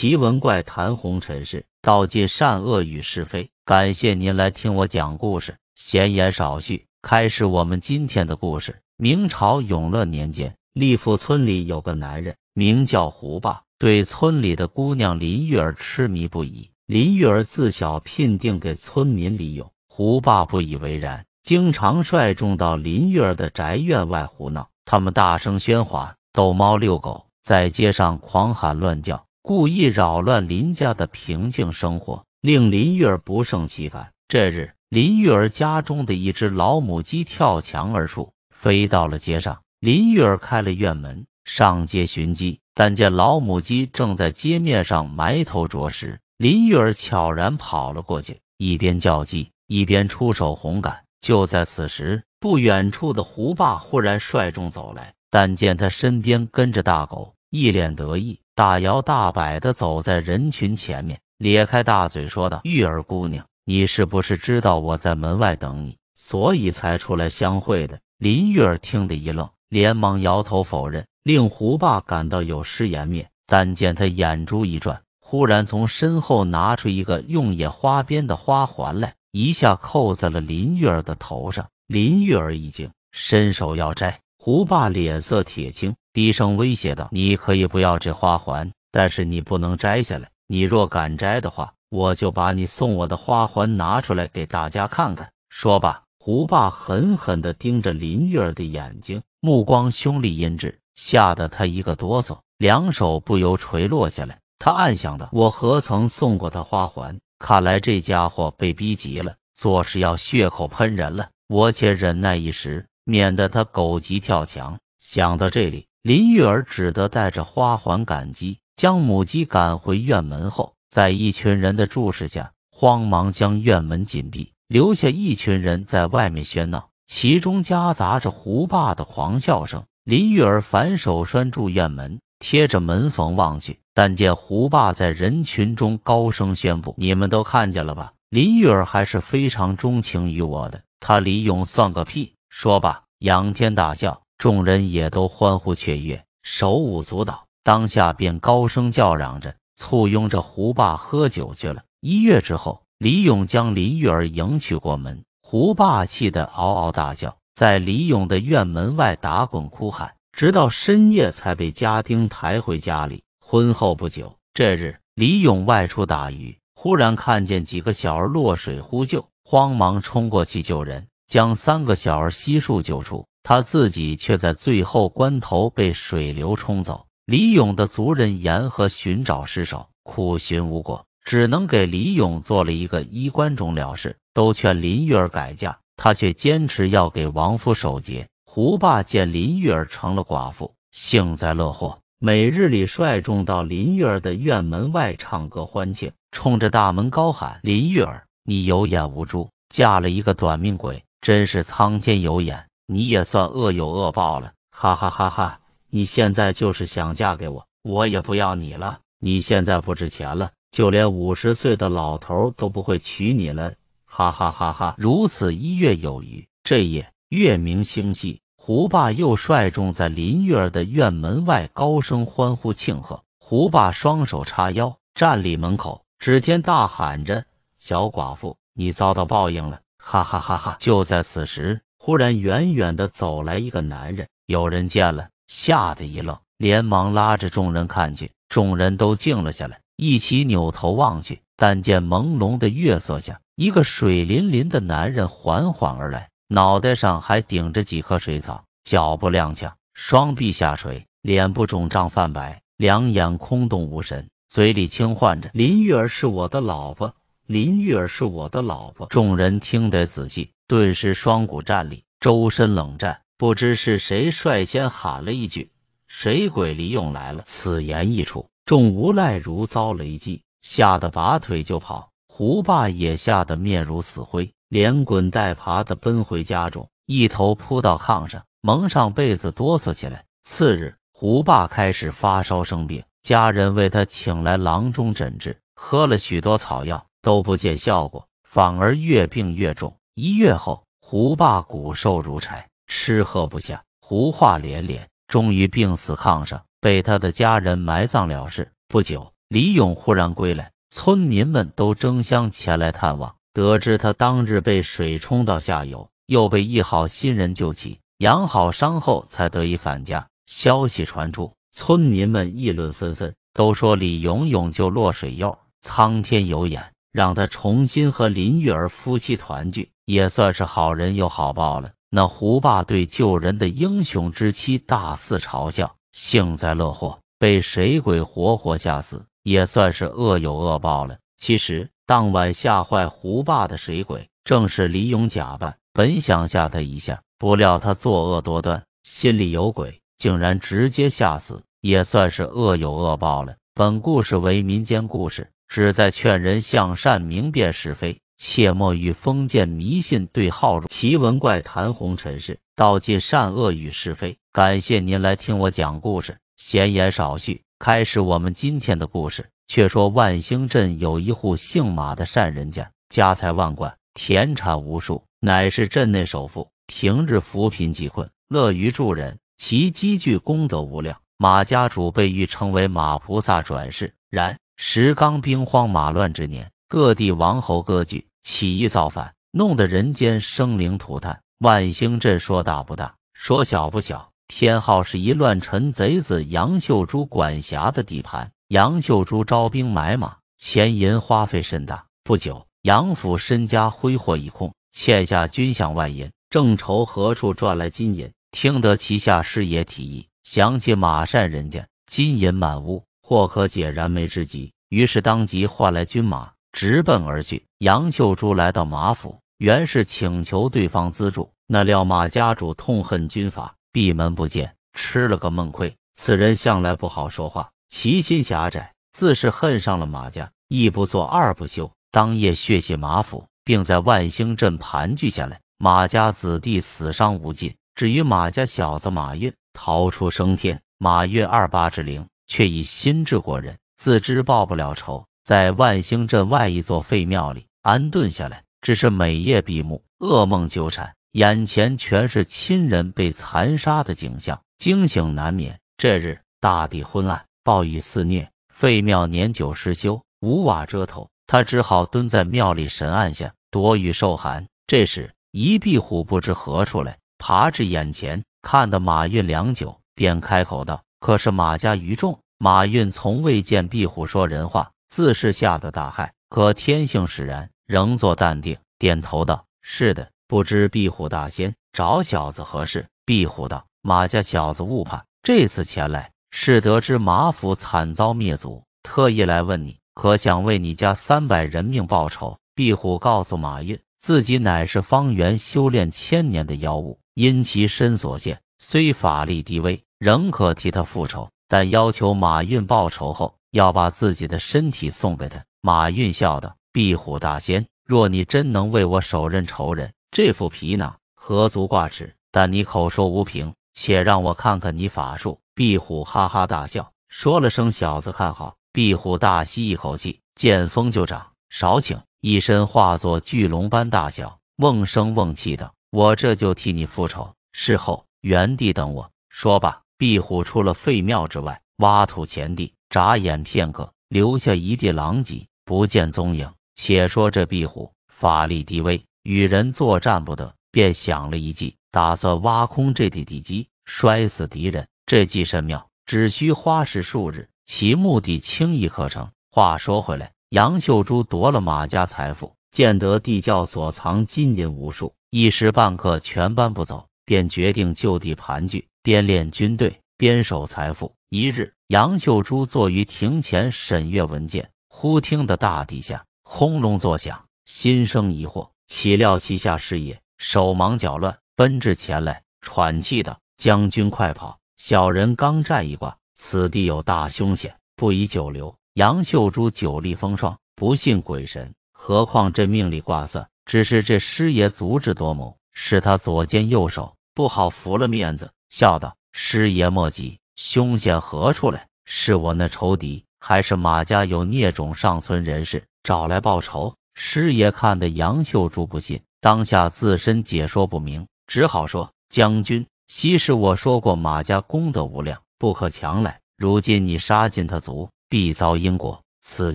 奇闻怪谈红尘事，道尽善恶与是非。感谢您来听我讲故事。闲言少叙，开始我们今天的故事。明朝永乐年间，利富村里有个男人，名叫胡霸，对村里的姑娘林玉儿痴迷不已。林玉儿自小聘定给村民李勇，胡霸不以为然，经常率众到林玉儿的宅院外胡闹。他们大声喧哗，逗猫遛狗。在街上狂喊乱叫，故意扰乱林家的平静生活，令林玉儿不胜其烦。这日，林玉儿家中的一只老母鸡跳墙而出，飞到了街上。林玉儿开了院门，上街寻鸡，但见老母鸡正在街面上埋头啄食。林玉儿悄然跑了过去，一边叫鸡，一边出手红赶。就在此时，不远处的胡霸忽然率众走来。但见他身边跟着大狗，一脸得意，大摇大摆地走在人群前面，咧开大嘴说道：“玉儿姑娘，你是不是知道我在门外等你，所以才出来相会的？”林玉儿听得一愣，连忙摇头否认，令胡霸感到有失颜面。但见他眼珠一转，忽然从身后拿出一个用野花边的花环来，一下扣在了林玉儿的头上。林玉儿一惊，伸手要摘。胡霸脸色铁青，低声威胁道：“你可以不要这花环，但是你不能摘下来。你若敢摘的话，我就把你送我的花环拿出来给大家看看。”说罢，胡霸狠狠地盯着林月儿的眼睛，目光凶厉阴鸷，吓得他一个哆嗦，两手不由垂落下来。他暗想道：“我何曾送过他花环？看来这家伙被逼急了，做事要血口喷人了。我且忍耐一时。”免得他狗急跳墙。想到这里，林玉儿只得带着花环赶鸡，将母鸡赶回院门后，在一群人的注视下，慌忙将院门紧闭，留下一群人在外面喧闹，其中夹杂着胡霸的狂笑声。林玉儿反手拴住院门，贴着门缝望去，但见胡霸在人群中高声宣布：“你们都看见了吧？林玉儿还是非常钟情于我的，他李勇算个屁！”说罢，仰天大笑，众人也都欢呼雀跃，手舞足蹈，当下便高声叫嚷着，簇拥着胡霸喝酒去了。一月之后，李勇将林玉儿迎娶过门，胡霸气得嗷嗷大叫，在李勇的院门外打滚哭喊，直到深夜才被家丁抬回家里。婚后不久，这日李勇外出打鱼，忽然看见几个小儿落水呼救，慌忙冲过去救人。将三个小儿悉数救出，他自己却在最后关头被水流冲走。李勇的族人沿河寻找尸首，苦寻无果，只能给李勇做了一个衣冠冢了事。都劝林玉儿改嫁，他却坚持要给亡夫守节。胡霸见林玉儿成了寡妇，幸灾乐祸，每日里率众到林玉儿的院门外唱歌欢庆，冲着大门高喊：“林玉儿，你有眼无珠，嫁了一个短命鬼。”真是苍天有眼，你也算恶有恶报了，哈哈哈哈！你现在就是想嫁给我，我也不要你了。你现在不值钱了，就连五十岁的老头都不会娶你了，哈哈哈哈！如此一月有余，这夜月明星稀，胡霸又率众在林月儿的院门外高声欢呼庆贺。胡霸双手叉腰站立门口，指天大喊着：“小寡妇，你遭到报应了！”哈哈哈哈！就在此时，忽然远远的走来一个男人，有人见了，吓得一愣，连忙拉着众人看去。众人都静了下来，一起扭头望去，但见朦胧的月色下，一个水淋淋的男人缓缓而来，脑袋上还顶着几棵水草，脚步踉跄，双臂下垂，脸部肿胀泛白，两眼空洞无神，嘴里轻唤着：“林玉儿是我的老婆。”林玉儿是我的老婆。众人听得仔细，顿时双股站立，周身冷战。不知是谁率先喊了一句：“水鬼李勇来了！”此言一出，众无赖如遭雷击，吓得拔腿就跑。胡霸也吓得面如死灰，连滚带爬的奔回家中，一头扑到炕上，蒙上被子哆嗦起来。次日，胡霸开始发烧生病，家人为他请来郎中诊治，喝了许多草药。都不见效果，反而越病越重。一月后，胡霸骨瘦如柴，吃喝不下，胡话连连，终于病死炕上，被他的家人埋葬了事。不久，李勇忽然归来，村民们都争相前来探望。得知他当日被水冲到下游，又被一好心人救起，养好伤后才得以返家。消息传出，村民们议论纷纷，都说李勇勇救落水幼，苍天有眼，让他重新和林玉儿夫妻团聚，也算是好人有好报了。那胡霸对救人的英雄之妻大肆嘲笑，幸灾乐祸，被水鬼活活吓死，也算是恶有恶报了。其实。当晚吓坏胡霸的水鬼，正是李勇假扮。本想吓他一下，不料他作恶多端，心里有鬼，竟然直接吓死，也算是恶有恶报了。本故事为民间故事，旨在劝人向善，明辨是非，切莫与封建迷信对号入。奇闻怪谈红尘事，道尽善恶与是非。感谢您来听我讲故事，闲言少叙，开始我们今天的故事。却说万兴镇有一户姓马的善人家，家财万贯，田产无数，乃是镇内首富。平日扶贫济困，乐于助人，其积聚功德无量。马家主被誉称为马菩萨转世。然时刚兵荒马乱之年，各地王侯割据，起义造反，弄得人间生灵涂炭。万兴镇说大不大，说小不小，偏好是一乱臣贼子杨秀珠管辖的地盘。杨秀珠招兵买马，钱银花费甚大。不久，杨府身家挥霍一空，欠下军饷万银，正愁何处赚来金银。听得旗下师爷提议，想起马善人家金银满屋，或可解燃眉之急，于是当即换来军马，直奔而去。杨秀珠来到马府，原是请求对方资助，那料马家主痛恨军阀，闭门不见，吃了个闷亏。此人向来不好说话。其心狭窄，自是恨上了马家，一不做二不休，当夜血洗马府，并在万兴镇盘踞下来。马家子弟死伤无尽，至于马家小子马运逃出升天。马运二八之龄，却已心智过人，自知报不了仇，在万兴镇外一座废庙里安顿下来。只是每夜闭目，噩梦纠缠，眼前全是亲人被残杀的景象，惊醒难眠。这日大地昏暗。暴雨肆虐，废庙年久失修，无瓦遮头，他只好蹲在庙里神案下躲雨受寒。这时，一壁虎不知何处来，爬至眼前，看得马运良久，便开口道：“可是马家愚众。”马运从未见壁虎说人话，自是吓得大骇，可天性使然，仍作淡定，点头道：“是的，不知壁虎大仙找小子何事？”壁虎道：“马家小子误判，这次前来。”是得知马府惨遭灭族，特意来问你，可想为你家三百人命报仇？壁虎告诉马运，自己乃是方圆修炼千年的妖物，因其身所限，虽法力低微，仍可替他复仇，但要求马运报仇后，要把自己的身体送给他。马运笑道：“壁虎大仙，若你真能为我手刃仇人，这副皮囊何足挂齿？但你口说无凭，且让我看看你法术。”壁虎哈哈大笑，说了声“小子看好”。壁虎大吸一口气，见风就长，少请，一身化作巨龙般大小，瓮声瓮气的：“我这就替你复仇，事后原地等我。”说罢，壁虎出了废庙之外，挖土前地，眨眼片刻，留下一地狼藉，不见踪影。且说这壁虎法力低微，与人作战不得，便想了一计，打算挖空这地地基，摔死敌人。这计甚妙，只需花时数日，其目的轻易可成。话说回来，杨秀珠夺了马家财富，见得地窖所藏金银无数，一时半刻全搬不走，便决定就地盘踞，边练军队边守财富。一日，杨秀珠坐于庭前审阅文件，忽听得大地下轰隆作响，心生疑惑，岂料旗下师爷手忙脚乱，奔至前来，喘气道：“将军快跑！”小人刚占一卦，此地有大凶险，不宜久留。杨秀珠久历风霜，不信鬼神，何况这命里卦算。只是这师爷足智多谋，是他左肩右手，不好服了面子，笑道：“师爷莫急，凶险何处来？是我那仇敌，还是马家有孽种尚存人士，找来报仇？”师爷看得杨秀珠不信，当下自身解说不明，只好说：“将军。”昔时我说过，马家功德无量，不可强来。如今你杀尽他族，必遭因果。此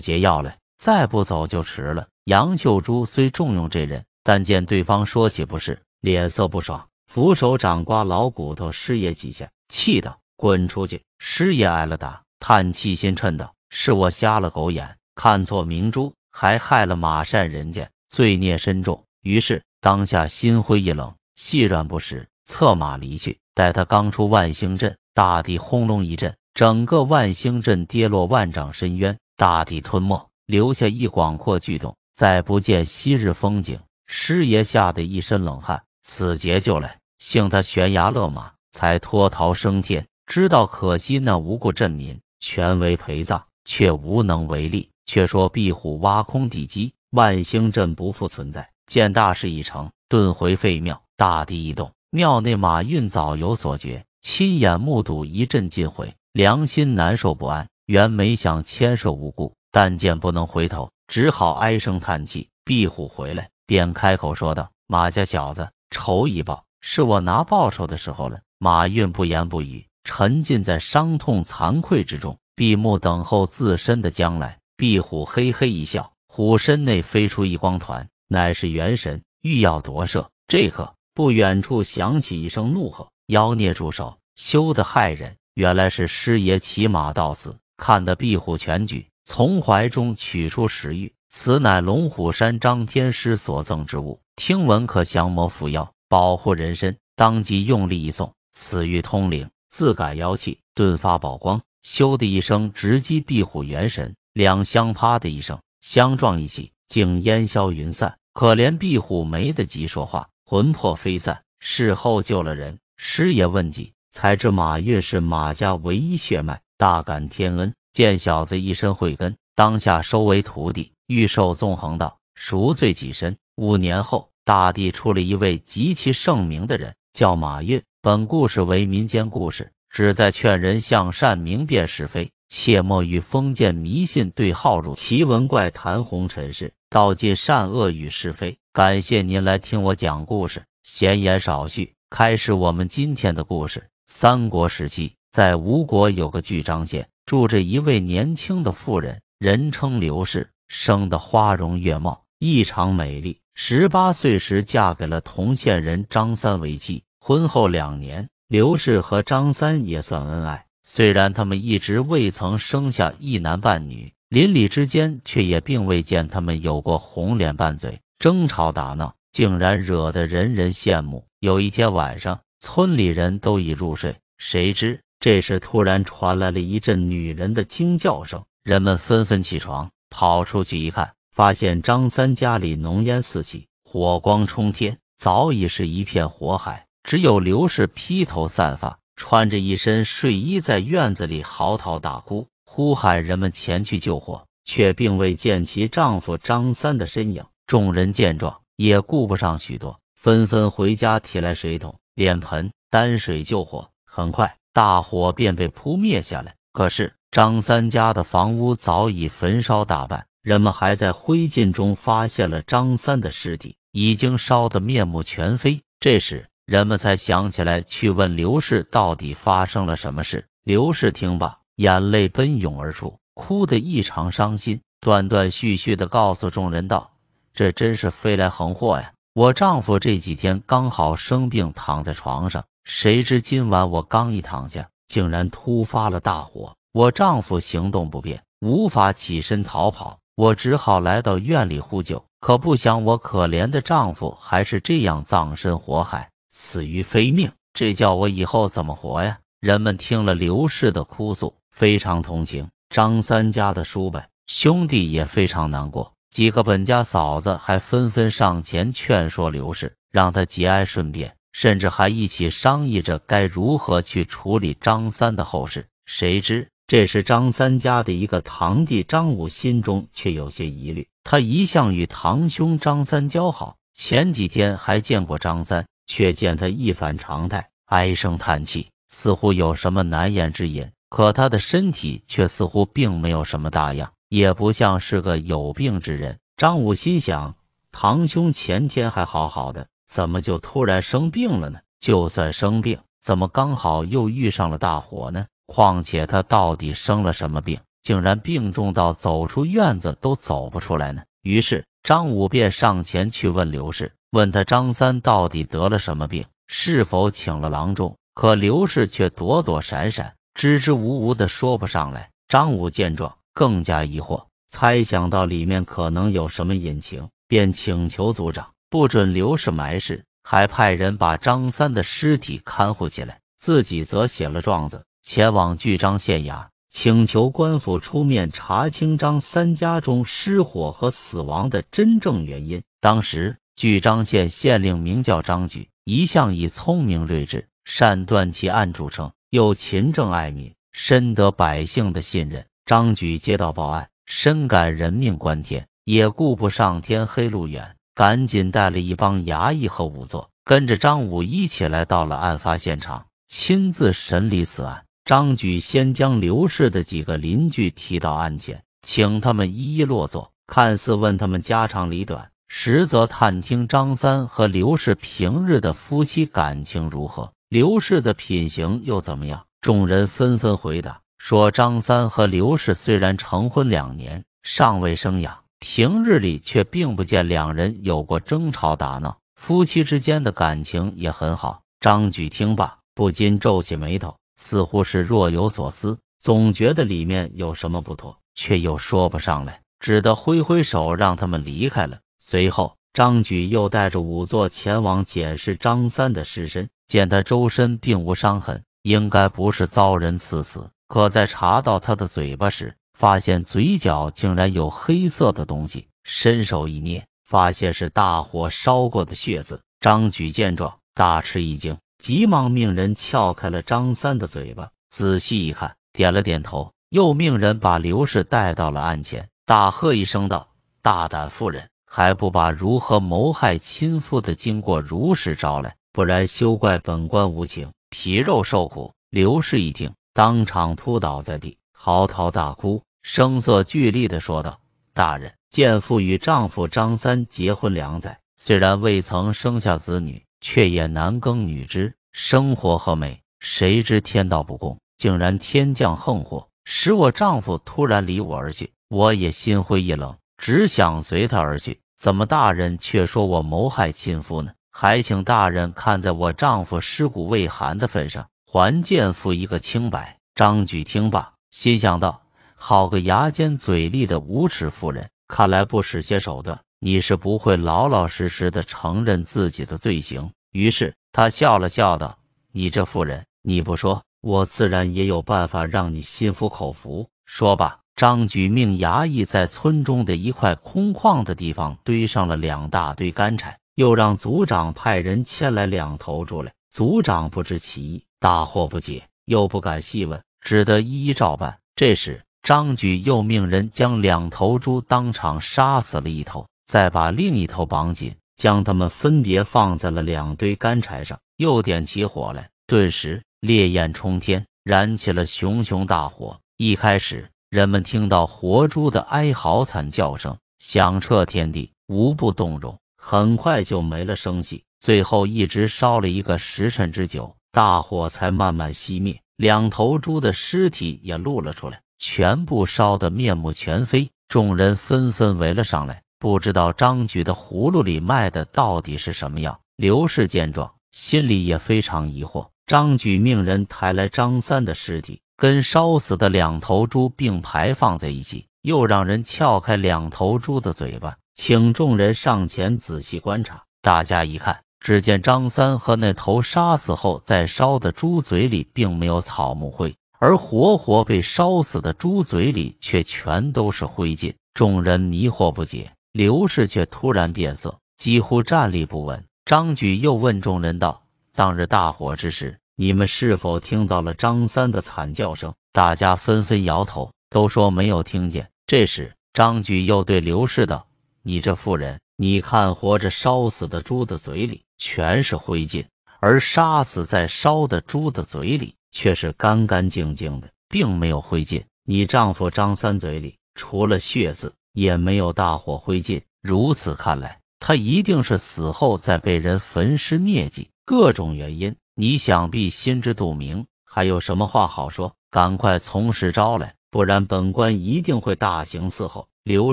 劫要来，再不走就迟了。杨秀珠虽重用这人，但见对方说起不是，脸色不爽，扶手掌刮老骨头师爷几下，气道：“滚出去！”师爷挨了打，叹气心嗔道：“是我瞎了狗眼，看错明珠，还害了马善人家，罪孽深重。”于是当下心灰意冷，细软不实，策马离去。待他刚出万兴镇，大地轰隆一震，整个万兴镇跌落万丈深渊，大地吞没，留下一广阔巨洞，再不见昔日风景。师爷吓得一身冷汗，此劫就来，幸他悬崖勒马，才脱逃升天。知道可惜那无辜镇民，全为陪葬，却无能为力。却说壁虎挖空地基，万兴镇不复存在。见大事已成，遁回废庙，大地一动。庙内马运早有所觉，亲眼目睹一阵尽毁，良心难受不安。原没想牵涉无辜，但见不能回头，只好唉声叹气。壁虎回来，便开口说道：“马家小子，仇已报，是我拿报仇的时候了。”马运不言不语，沉浸在伤痛惭愧之中，闭目等候自身的将来。壁虎嘿嘿一笑，虎身内飞出一光团，乃是元神，欲要夺舍。这刻。不远处响起一声怒喝：“妖孽住手！休得害人！”原来是师爷骑马到此，看得壁虎全举，从怀中取出石玉，此乃龙虎山张天师所赠之物，听闻可降魔伏妖，保护人身，当即用力一送，此玉通灵，自感妖气，顿发宝光，咻的一声直击壁虎元神，两相啪的一声相撞一起，竟烟消云散。可怜壁虎没得及说话。魂魄飞散，事后救了人。师爷问计，才知马运是马家唯一血脉，大感天恩。见小子一身慧根，当下收为徒弟，御受纵横道，赎罪己身。五年后，大地出了一位极其盛名的人，叫马运。本故事为民间故事，旨在劝人向善，明辨是非，切莫与封建迷信对号入奇闻怪谈红尘事，道尽善恶与是非。感谢您来听我讲故事，闲言少叙，开始我们今天的故事。三国时期，在吴国有个巨章县，住着一位年轻的妇人，人称刘氏，生得花容月貌，异常美丽。十八岁时嫁给了同县人张三为妻。婚后两年，刘氏和张三也算恩爱，虽然他们一直未曾生下一男半女，邻里之间却也并未见他们有过红脸拌嘴。争吵打闹，竟然惹得人人羡慕。有一天晚上，村里人都已入睡，谁知这时突然传来了一阵女人的惊叫声，人们纷纷起床，跑出去一看，发现张三家里浓烟四起，火光冲天，早已是一片火海。只有刘氏披头散发，穿着一身睡衣，在院子里嚎啕大哭，呼喊人们前去救火，却并未见其丈夫张三的身影。众人见状，也顾不上许多，纷纷回家提来水桶、脸盆、担水救火。很快，大火便被扑灭下来。可是张三家的房屋早已焚烧大半，人们还在灰烬中发现了张三的尸体，已经烧得面目全非。这时，人们才想起来去问刘氏到底发生了什么事。刘氏听罢，眼泪奔涌而出，哭得异常伤心，断断续续地告诉众人道。这真是飞来横祸呀！我丈夫这几天刚好生病，躺在床上，谁知今晚我刚一躺下，竟然突发了大火。我丈夫行动不便，无法起身逃跑，我只好来到院里呼救。可不想我可怜的丈夫还是这样葬身火海，死于非命。这叫我以后怎么活呀？人们听了刘氏的哭诉，非常同情张三家的叔伯兄弟，也非常难过。几个本家嫂子还纷纷上前劝说刘氏，让他节哀顺变，甚至还一起商议着该如何去处理张三的后事。谁知这时张三家的一个堂弟张武心中却有些疑虑。他一向与堂兄张三交好，前几天还见过张三，却见他一反常态，唉声叹气，似乎有什么难言之隐。可他的身体却似乎并没有什么大恙。也不像是个有病之人。张武心想，堂兄前天还好好的，怎么就突然生病了呢？就算生病，怎么刚好又遇上了大火呢？况且他到底生了什么病？竟然病重到走出院子都走不出来呢。于是张武便上前去问刘氏，问他张三到底得了什么病，是否请了郎中。可刘氏却躲躲闪闪，支支吾吾的说不上来。张武见状，更加疑惑，猜想到里面可能有什么隐情，便请求族长不准刘氏埋尸，还派人把张三的尸体看护起来，自己则写了状子，前往巨章县衙，请求官府出面查清张三家中失火和死亡的真正原因。当时巨章县县令名叫张举，一向以聪明睿智、善断其案著称，又勤政爱民。深得百姓的信任，张举接到报案，深感人命关天，也顾不上天黑路远，赶紧带了一帮衙役和仵作，跟着张武一起来到了案发现场，亲自审理此案。张举先将刘氏的几个邻居提到案前，请他们一一落座，看似问他们家长里短，实则探听张三和刘氏平日的夫妻感情如何，刘氏的品行又怎么样。众人纷纷回答说：“张三和刘氏虽然成婚两年，尚未生养，平日里却并不见两人有过争吵打闹，夫妻之间的感情也很好。”张举听罢，不禁皱起眉头，似乎是若有所思，总觉得里面有什么不妥，却又说不上来，只得挥挥手让他们离开了。随后，张举又带着仵作前往检视张三的尸身，见他周身并无伤痕。应该不是遭人刺死，可在查到他的嘴巴时，发现嘴角竟然有黑色的东西。伸手一捏，发现是大火烧过的血渍。张举见状，大吃一惊，急忙命人撬开了张三的嘴巴，仔细一看，点了点头，又命人把刘氏带到了案前，大喝一声道：“大胆妇人，还不把如何谋害亲夫的经过如实招来？不然休怪本官无情。”皮肉受苦，刘氏一听，当场扑倒在地，嚎啕大哭，声色俱厉地说道：“大人，贱妇与丈夫张三结婚两载，虽然未曾生下子女，却也男耕女织，生活和美。谁知天道不公，竟然天降横祸，使我丈夫突然离我而去。我也心灰意冷，只想随他而去。怎么大人却说我谋害亲夫呢？”还请大人看在我丈夫尸骨未寒的份上，还贱妇一个清白。张举听罢，心想道：“好个牙尖嘴利的无耻妇人！看来不使些手段，你是不会老老实实的承认自己的罪行。”于是他笑了笑道：“你这妇人，你不说，我自然也有办法让你心服口服。”说罢，张举命衙役在村中的一块空旷的地方堆上了两大堆干柴。又让族长派人牵来两头猪来。族长不知其意，大惑不解，又不敢细问，只得一一照办。这时，张举又命人将两头猪当场杀死了一头，再把另一头绑紧，将它们分别放在了两堆干柴上，又点起火来。顿时烈焰冲天，燃起了熊熊大火。一开始，人们听到活猪的哀嚎惨叫声，响彻天地，无不动容。很快就没了声息，最后一直烧了一个时辰之久，大火才慢慢熄灭。两头猪的尸体也露了出来，全部烧得面目全非。众人纷纷围了上来，不知道张举的葫芦里卖的到底是什么药。刘氏见状，心里也非常疑惑。张举命人抬来张三的尸体，跟烧死的两头猪并排放在一起，又让人撬开两头猪的嘴巴。请众人上前仔细观察。大家一看，只见张三和那头杀死后再烧的猪嘴里并没有草木灰，而活活被烧死的猪嘴里却全都是灰烬。众人迷惑不解，刘氏却突然变色，几乎站立不稳。张举又问众人道：“当日大火之时，你们是否听到了张三的惨叫声？”大家纷纷摇头，都说没有听见。这时，张举又对刘氏道。你这妇人，你看活着烧死的猪的嘴里全是灰烬，而杀死在烧的猪的嘴里却是干干净净的，并没有灰烬。你丈夫张三嘴里除了血渍，也没有大火灰烬。如此看来，他一定是死后再被人焚尸灭迹。各种原因，你想必心知肚明。还有什么话好说？赶快从实招来！不然本官一定会大刑伺候。刘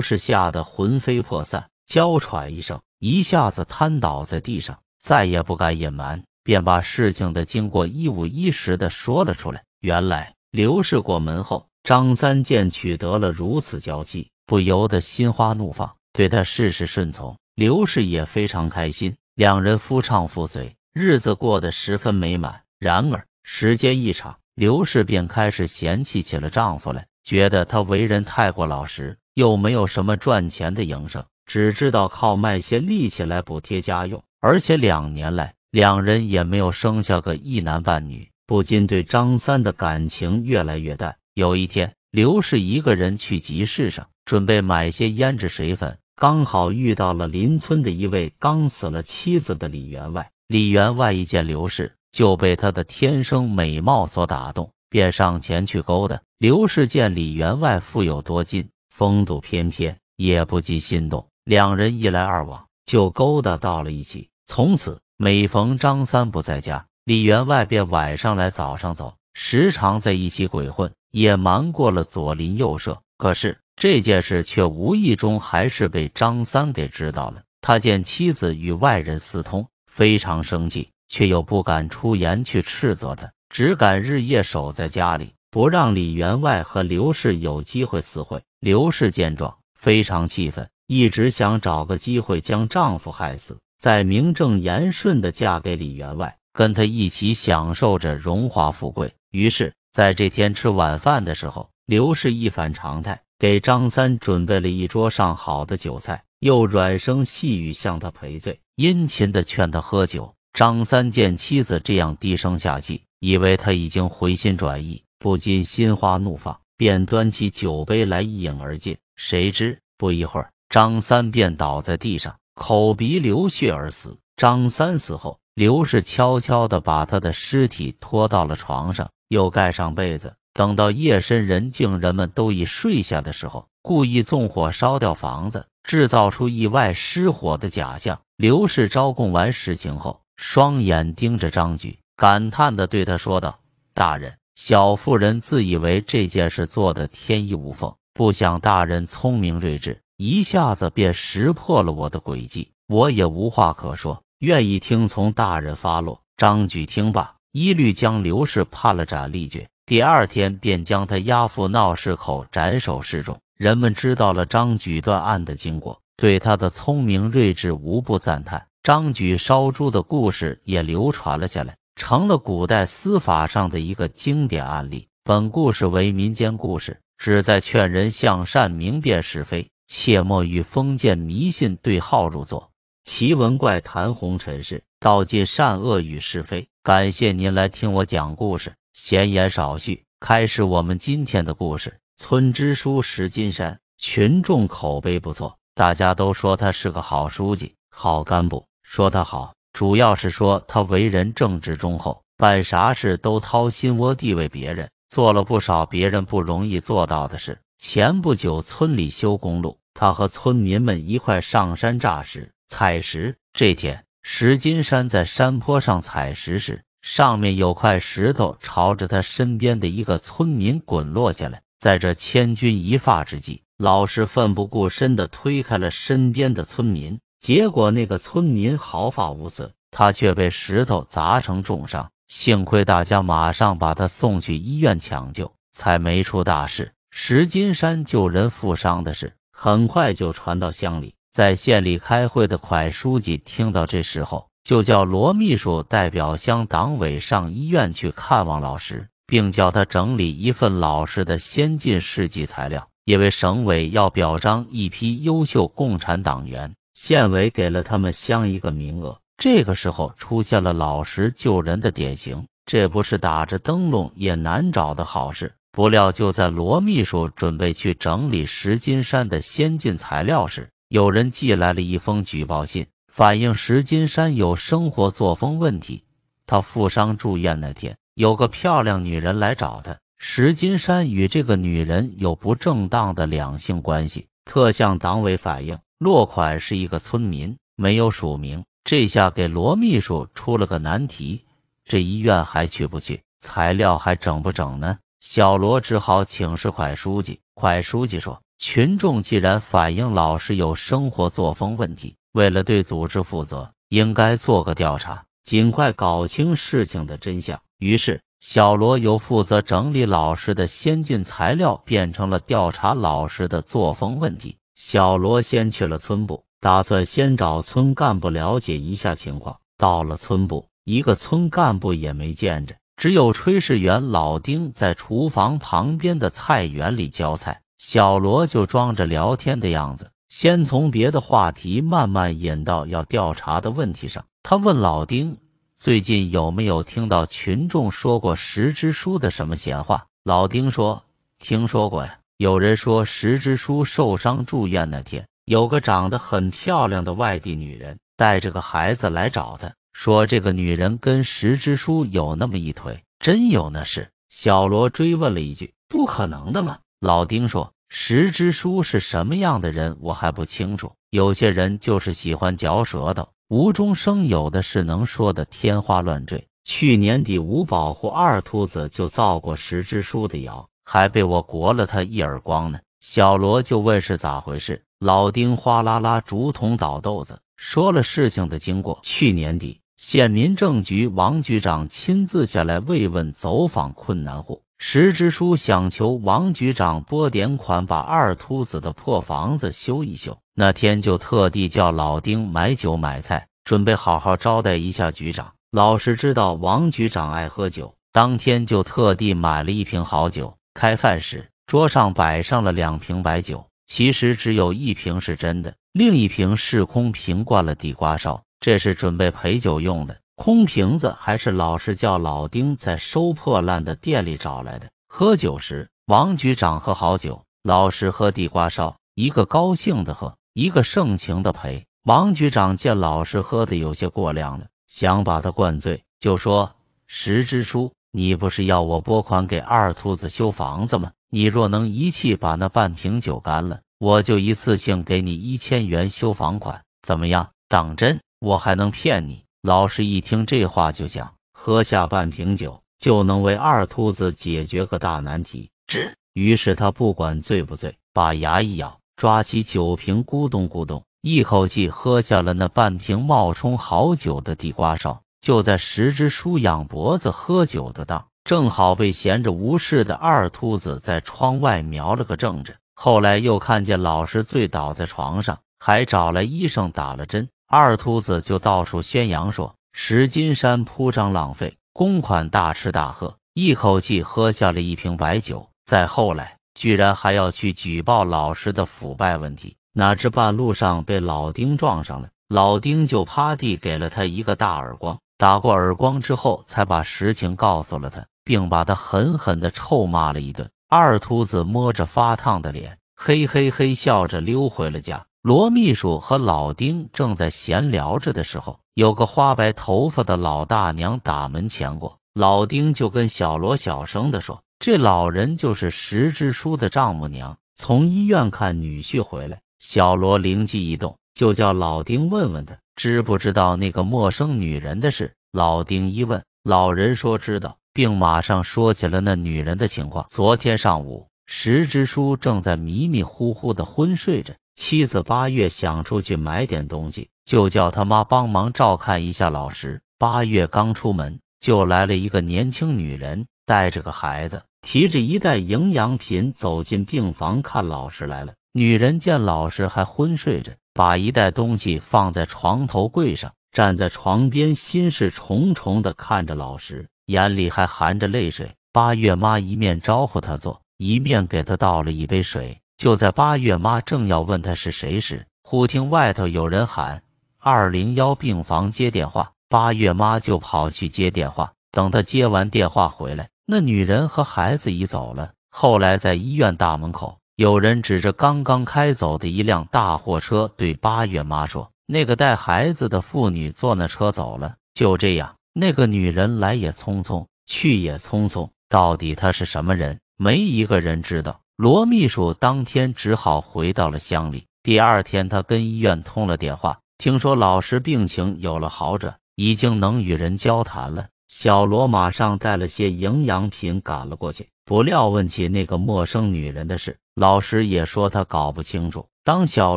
氏吓得魂飞魄散，娇喘一声，一下子瘫倒在地上，再也不敢隐瞒，便把事情的经过一五一十的说了出来。原来刘氏过门后，张三见取得了如此娇妻，不由得心花怒放，对他事事顺从。刘氏也非常开心，两人夫唱妇随，日子过得十分美满。然而时间一长，刘氏便开始嫌弃起了丈夫来，觉得他为人太过老实。又没有什么赚钱的营生，只知道靠卖些力气来补贴家用，而且两年来两人也没有生下个一男半女，不禁对张三的感情越来越淡。有一天，刘氏一个人去集市上准备买些胭脂水粉，刚好遇到了邻村的一位刚死了妻子的李员外。李员外一见刘氏，就被她的天生美貌所打动，便上前去勾搭。刘氏见李员外富有多金。风度翩翩，也不禁心动，两人一来二往，就勾搭到了一起。从此，每逢张三不在家，李员外便晚上来，早上走，时常在一起鬼混，也瞒过了左邻右舍。可是这件事却无意中还是被张三给知道了。他见妻子与外人私通，非常生气，却又不敢出言去斥责他，只敢日夜守在家里。不让李员外和刘氏有机会私会。刘氏见状非常气愤，一直想找个机会将丈夫害死，再名正言顺的嫁给李员外，跟他一起享受着荣华富贵。于是，在这天吃晚饭的时候，刘氏一反常态，给张三准备了一桌上好的酒菜，又软声细语向他赔罪，殷勤的劝他喝酒。张三见妻子这样低声下气，以为他已经回心转意。不禁心花怒放，便端起酒杯来一饮而尽。谁知不一会儿，张三便倒在地上，口鼻流血而死。张三死后，刘氏悄悄地把他的尸体拖到了床上，又盖上被子。等到夜深人静，人们都已睡下的时候，故意纵火烧掉房子，制造出意外失火的假象。刘氏招供完实情后，双眼盯着张举，感叹的对他说道：“大人。”小妇人自以为这件事做得天衣无缝，不想大人聪明睿智，一下子便识破了我的诡计。我也无话可说，愿意听从大人发落。张举听罢，一律将刘氏判了斩立决。第二天便将他押赴闹市口斩首示众。人们知道了张举断案的经过，对他的聪明睿智无不赞叹。张举烧猪的故事也流传了下来。成了古代司法上的一个经典案例。本故事为民间故事，旨在劝人向善、明辨是非，切莫与封建迷信对号入座。奇闻怪谈红尘事，道尽善恶与是非。感谢您来听我讲故事，闲言少叙，开始我们今天的故事。村支书石金山，群众口碑不错，大家都说他是个好书记、好干部，说他好。主要是说他为人正直忠厚，办啥事都掏心窝地为别人，做了不少别人不容易做到的事。前不久村里修公路，他和村民们一块上山炸石、采石。这天，石金山在山坡上采石时，上面有块石头朝着他身边的一个村民滚落下来。在这千钧一发之际，老师奋不顾身地推开了身边的村民。结果那个村民毫发无损，他却被石头砸成重伤。幸亏大家马上把他送去医院抢救，才没出大事。石金山救人负伤的事很快就传到乡里，在县里开会的蒯书记听到这时候，就叫罗秘书代表乡党委上医院去看望老石，并叫他整理一份老师的先进事迹材料，因为省委要表彰一批优秀共产党员。县委给了他们乡一个名额。这个时候出现了老实救人的典型，这不是打着灯笼也难找的好事。不料就在罗秘书准备去整理石金山的先进材料时，有人寄来了一封举报信，反映石金山有生活作风问题。他负伤住院那天，有个漂亮女人来找他，石金山与这个女人有不正当的两性关系，特向党委反映。落款是一个村民，没有署名，这下给罗秘书出了个难题：这医院还去不去？材料还整不整呢？小罗只好请示蒯书记。蒯书记说：“群众既然反映老师有生活作风问题，为了对组织负责，应该做个调查，尽快搞清事情的真相。”于是，小罗由负责整理老师的先进材料，变成了调查老师的作风问题。小罗先去了村部，打算先找村干部了解一下情况。到了村部，一个村干部也没见着。只有炊事员老丁在厨房旁边的菜园里浇菜，小罗就装着聊天的样子，先从别的话题慢慢引到要调查的问题上。他问老丁：“最近有没有听到群众说过石支书的什么闲话？”老丁说：“听说过呀，有人说石支书受伤住院那天，有个长得很漂亮的外地女人带着个孩子来找他。”说这个女人跟石支书有那么一腿，真有那事？小罗追问了一句：“不可能的吗？”老丁说：“石支书是什么样的人，我还不清楚。有些人就是喜欢嚼舌头，无中生有的事能说的天花乱坠。去年底，吴保护二秃子就造过石支书的谣，还被我国了他一耳光呢。”小罗就问是咋回事，老丁哗啦啦竹筒倒豆子，说了事情的经过。去年底。县民政局王局长亲自下来慰问走访困难户，石支书想求王局长拨点款，把二秃子的破房子修一修。那天就特地叫老丁买酒买菜，准备好好招待一下局长。老实知道王局长爱喝酒，当天就特地买了一瓶好酒。开饭时，桌上摆上了两瓶白酒，其实只有一瓶是真的，另一瓶是空瓶灌了地瓜烧。这是准备陪酒用的，空瓶子还是老师叫老丁在收破烂的店里找来的。喝酒时，王局长喝好酒，老师喝地瓜烧，一个高兴的喝，一个盛情的陪。王局长见老师喝的有些过量了，想把他灌醉，就说：“石支书，你不是要我拨款给二秃子修房子吗？你若能一气把那半瓶酒干了，我就一次性给你一千元修房款，怎么样？当真？”我还能骗你？老师一听这话就想，喝下半瓶酒就能为二秃子解决个大难题。吱，于是他不管醉不醉，把牙一咬，抓起酒瓶，咕咚咕咚，一口气喝下了那半瓶冒充好酒的地瓜烧。就在十只叔仰脖子喝酒的当，正好被闲着无事的二秃子在窗外瞄了个正着。后来又看见老师醉倒在床上，还找来医生打了针。二秃子就到处宣扬说石金山铺张浪费，公款大吃大喝，一口气喝下了一瓶白酒。再后来，居然还要去举报老师的腐败问题，哪知半路上被老丁撞上了，老丁就趴地给了他一个大耳光。打过耳光之后，才把实情告诉了他，并把他狠狠地臭骂了一顿。二秃子摸着发烫的脸，嘿嘿嘿笑着溜回了家。罗秘书和老丁正在闲聊着的时候，有个花白头发的老大娘打门前过。老丁就跟小罗小声的说：“这老人就是石支书的丈母娘，从医院看女婿回来。”小罗灵机一动，就叫老丁问问他知不知道那个陌生女人的事。老丁一问，老人说知道，并马上说起了那女人的情况。昨天上午，石支书正在迷迷糊糊的昏睡着。妻子八月想出去买点东西，就叫他妈帮忙照看一下老石。八月刚出门，就来了一个年轻女人，带着个孩子，提着一袋营养品走进病房看老石来了。女人见老石还昏睡着，把一袋东西放在床头柜上，站在床边，心事重重的看着老石，眼里还含着泪水。八月妈一面招呼他坐，一面给他倒了一杯水。就在八月妈正要问他是谁时，忽听外头有人喊：“二零幺病房接电话。”八月妈就跑去接电话。等他接完电话回来，那女人和孩子已走了。后来在医院大门口，有人指着刚刚开走的一辆大货车，对八月妈说：“那个带孩子的妇女坐那车走了。”就这样，那个女人来也匆匆，去也匆匆。到底她是什么人？没一个人知道。罗秘书当天只好回到了乡里。第二天，他跟医院通了电话，听说老师病情有了好转，已经能与人交谈了。小罗马上带了些营养品赶了过去。不料问起那个陌生女人的事，老师也说他搞不清楚。当小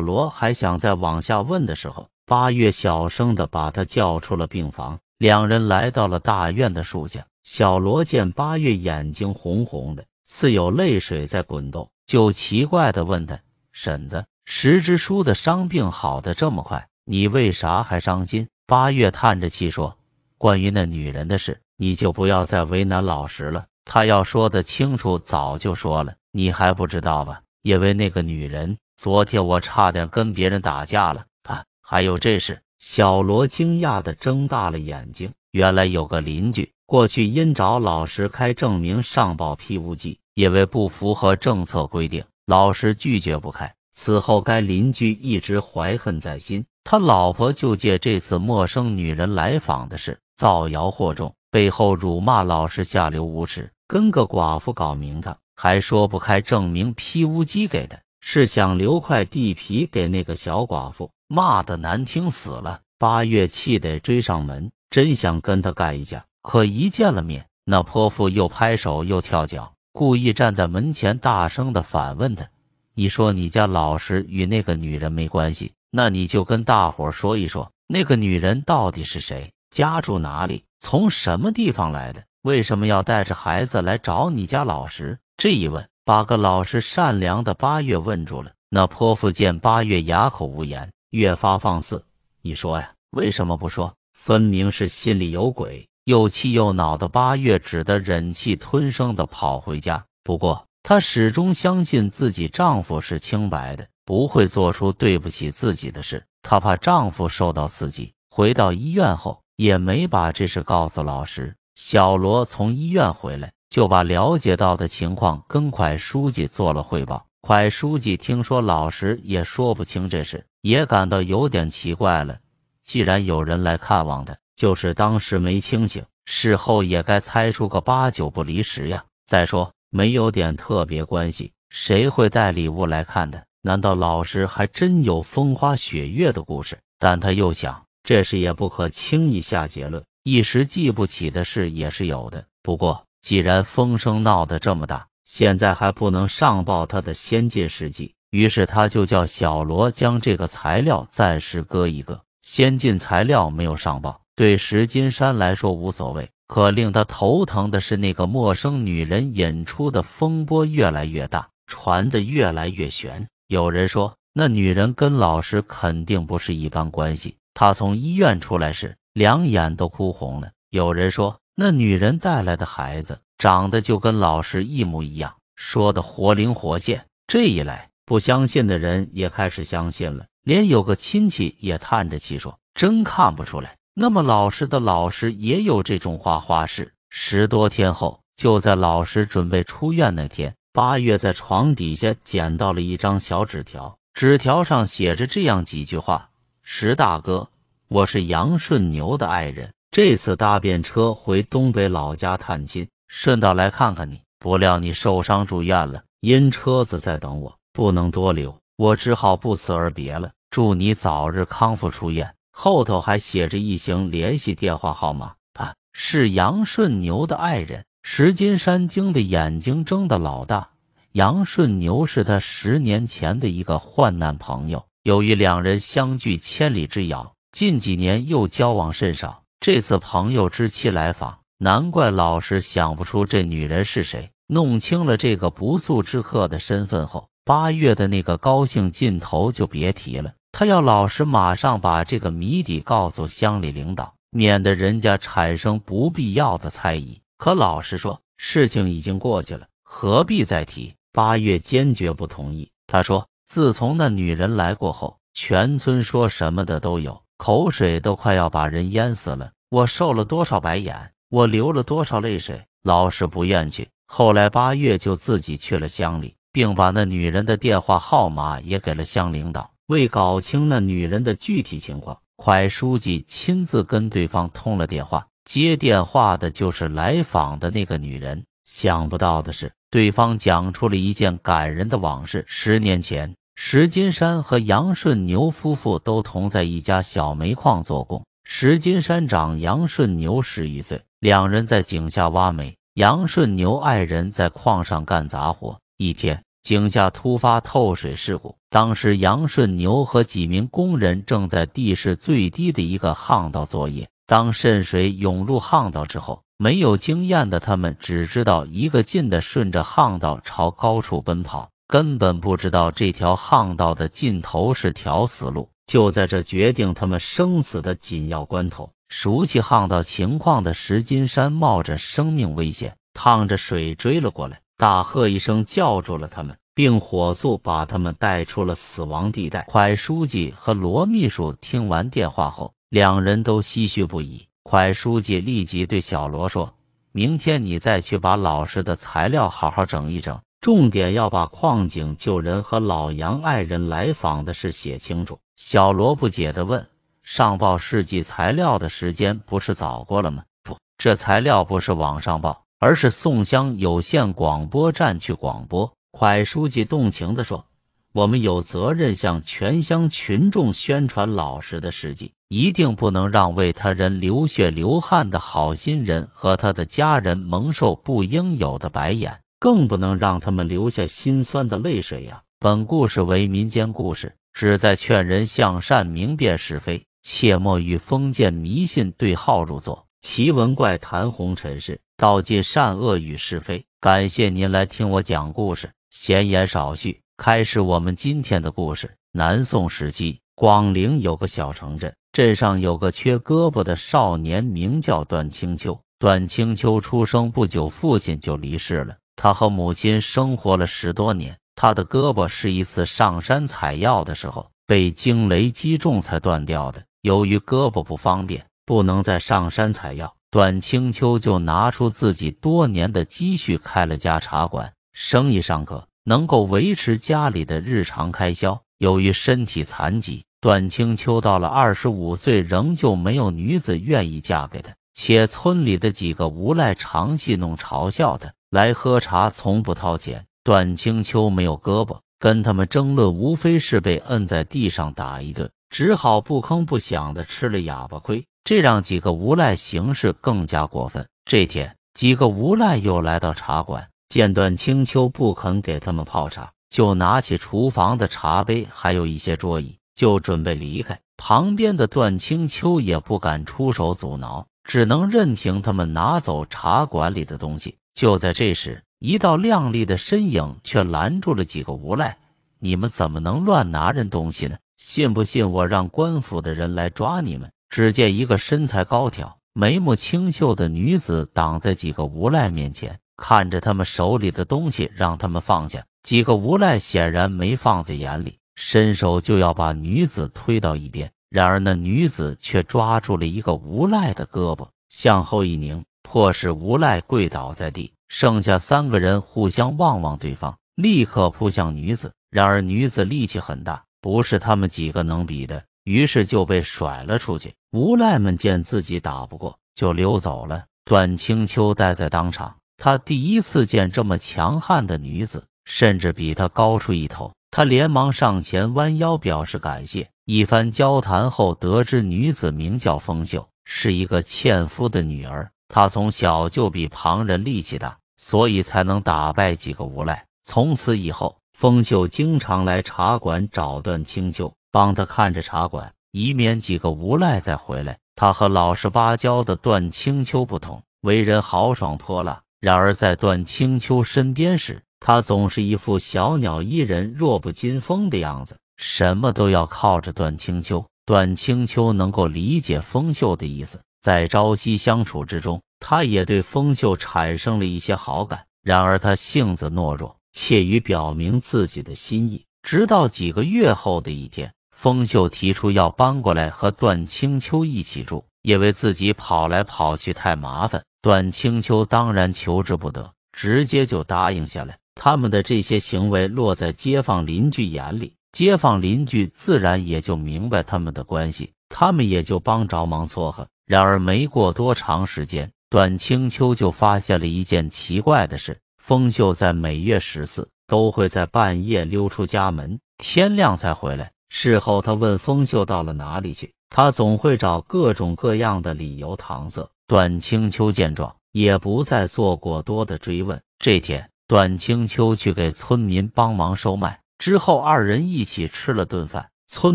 罗还想再往下问的时候，八月小声的把他叫出了病房。两人来到了大院的树下。小罗见八月眼睛红红的，似有泪水在滚动，就奇怪的问他：“婶子，石支书的伤病好的这么快，你为啥还伤心？”八月叹着气说：“关于那女人的事，你就不要再为难老石了。他要说的清楚，早就说了，你还不知道吧？因为那个女人。”昨天我差点跟别人打架了啊！还有这事，小罗惊讶的睁大了眼睛。原来有个邻居过去因找老师开证明上报批无忌，因为不符合政策规定，老师拒绝不开。此后该邻居一直怀恨在心，他老婆就借这次陌生女人来访的事造谣惑众，背后辱骂老师下流无耻，跟个寡妇搞名堂，还说不开证明批无忌给的。是想留块地皮给那个小寡妇，骂的难听死了。八月气得追上门，真想跟他干一架，可一见了面，那泼妇又拍手又跳脚，故意站在门前，大声的反问他：“你说你家老实与那个女人没关系，那你就跟大伙说一说，那个女人到底是谁？家住哪里？从什么地方来的？为什么要带着孩子来找你家老实？”这一问。把个老实善良的八月问住了。那泼妇见八月哑口无言，越发放肆。你说呀，为什么不说？分明是心里有鬼。又气又恼的八月只得忍气吞声的跑回家。不过她始终相信自己丈夫是清白的，不会做出对不起自己的事。她怕丈夫受到刺激，回到医院后也没把这事告诉老石。小罗从医院回来。就把了解到的情况跟蒯书记做了汇报。蒯书记听说老石也说不清这事，也感到有点奇怪了。既然有人来看望他，就是当时没清醒，事后也该猜出个八九不离十呀。再说，没有点特别关系，谁会带礼物来看的？难道老师还真有风花雪月的故事？但他又想，这事也不可轻易下结论。一时记不起的事也是有的，不过。既然风声闹得这么大，现在还不能上报他的先进事迹，于是他就叫小罗将这个材料暂时搁一搁。先进材料没有上报，对石金山来说无所谓，可令他头疼的是那个陌生女人引出的风波越来越大，传得越来越悬。有人说，那女人跟老师肯定不是一般关系。她从医院出来时，两眼都哭红了。有人说。那女人带来的孩子长得就跟老师一模一样，说的活灵活现。这一来，不相信的人也开始相信了，连有个亲戚也叹着气说：“真看不出来，那么老实的老师也有这种花花事。”十多天后，就在老师准备出院那天，八月在床底下捡到了一张小纸条，纸条上写着这样几句话：“石大哥，我是杨顺牛的爱人。”这次搭便车回东北老家探亲，顺道来看看你。不料你受伤住院了，因车子在等我，不能多留，我只好不辞而别了。祝你早日康复出院。后头还写着一行联系电话号码。啊，是杨顺牛的爱人石金山，惊的眼睛睁得老大。杨顺牛是他十年前的一个患难朋友，由于两人相距千里之遥，近几年又交往甚少。这次朋友之妻来访，难怪老石想不出这女人是谁。弄清了这个不速之客的身份后，八月的那个高兴劲头就别提了。他要老石马上把这个谜底告诉乡里领导，免得人家产生不必要的猜疑。可老实说，事情已经过去了，何必再提？八月坚决不同意。他说：“自从那女人来过后，全村说什么的都有。”口水都快要把人淹死了，我受了多少白眼，我流了多少泪水，老是不愿去。后来八月就自己去了乡里，并把那女人的电话号码也给了乡领导。为搞清那女人的具体情况，蒯书记亲自跟对方通了电话。接电话的就是来访的那个女人。想不到的是，对方讲出了一件感人的往事：十年前。石金山和杨顺牛夫妇都同在一家小煤矿做工。石金山长杨顺牛十余岁，两人在井下挖煤。杨顺牛爱人在矿上干杂活，一天井下突发透水事故。当时杨顺牛和几名工人正在地势最低的一个巷道作业。当渗水涌入巷道之后，没有经验的他们只知道一个劲的顺着巷道朝高处奔跑，根本不知道这条巷道的尽头是条死路。就在这决定他们生死的紧要关头。熟悉巷道情况的石金山冒着生命危险，趟着水追了过来，大喝一声叫住了他们，并火速把他们带出了死亡地带。蒯书记和罗秘书听完电话后，两人都唏嘘不已。蒯书记立即对小罗说：“明天你再去把老师的材料好好整一整，重点要把矿井救人和老杨爱人来访的事写清楚。”小罗不解地问。上报事迹材料的时间不是早过了吗？不，这材料不是网上报，而是宋乡有线广播站去广播。蒯书记动情地说：“我们有责任向全乡群众宣传老实的事迹，一定不能让为他人流血流汗的好心人和他的家人蒙受不应有的白眼，更不能让他们流下心酸的泪水呀！”本故事为民间故事，旨在劝人向善，明辨是非。切莫与封建迷信对号入座，奇闻怪谈红尘事，道尽善恶与是非。感谢您来听我讲故事，闲言少叙，开始我们今天的故事。南宋时期，广陵有个小城镇，镇上有个缺胳膊的少年，名叫段清秋。段清秋出生不久，父亲就离世了。他和母亲生活了十多年，他的胳膊是一次上山采药的时候被惊雷击中才断掉的。由于胳膊不方便，不能再上山采药，段清秋就拿出自己多年的积蓄开了家茶馆，生意尚可，能够维持家里的日常开销。由于身体残疾，段清秋到了二十五岁，仍旧没有女子愿意嫁给他，且村里的几个无赖常戏弄嘲笑他，来喝茶从不掏钱。段清秋没有胳膊，跟他们争论，无非是被摁在地上打一顿。只好不吭不响的吃了哑巴亏，这让几个无赖行事更加过分。这天，几个无赖又来到茶馆，见段清秋不肯给他们泡茶，就拿起厨房的茶杯，还有一些桌椅，就准备离开。旁边的段清秋也不敢出手阻挠，只能任凭他们拿走茶馆里的东西。就在这时，一道亮丽的身影却拦住了几个无赖：“你们怎么能乱拿人东西呢？”信不信我让官府的人来抓你们？只见一个身材高挑、眉目清秀的女子挡在几个无赖面前，看着他们手里的东西，让他们放下。几个无赖显然没放在眼里，伸手就要把女子推到一边。然而那女子却抓住了一个无赖的胳膊，向后一拧，迫使无赖跪倒在地。剩下三个人互相望望对方，立刻扑向女子。然而女子力气很大。不是他们几个能比的，于是就被甩了出去。无赖们见自己打不过，就溜走了。段清秋待在当场，他第一次见这么强悍的女子，甚至比他高出一头。他连忙上前弯腰表示感谢。一番交谈后，得知女子名叫风秀，是一个纤夫的女儿。她从小就比旁人力气大，所以才能打败几个无赖。从此以后。风秀经常来茶馆找段清秋，帮他看着茶馆，以免几个无赖再回来。他和老实巴交的段清秋不同，为人豪爽泼辣。然而在段清秋身边时，他总是一副小鸟依人、弱不禁风的样子，什么都要靠着段清秋。段清秋能够理解风秀的意思，在朝夕相处之中，他也对风秀产生了一些好感。然而他性子懦弱。怯于表明自己的心意，直到几个月后的一天，风秀提出要搬过来和段清秋一起住，因为自己跑来跑去太麻烦。段清秋当然求之不得，直接就答应下来。他们的这些行为落在街坊邻居眼里，街坊邻居自然也就明白他们的关系，他们也就帮着忙撮合。然而没过多长时间，段清秋就发现了一件奇怪的事。风秀在每月十四都会在半夜溜出家门，天亮才回来。事后他问风秀到了哪里去，他总会找各种各样的理由搪塞。段清秋见状，也不再做过多的追问。这天，段清秋去给村民帮忙收麦，之后二人一起吃了顿饭。村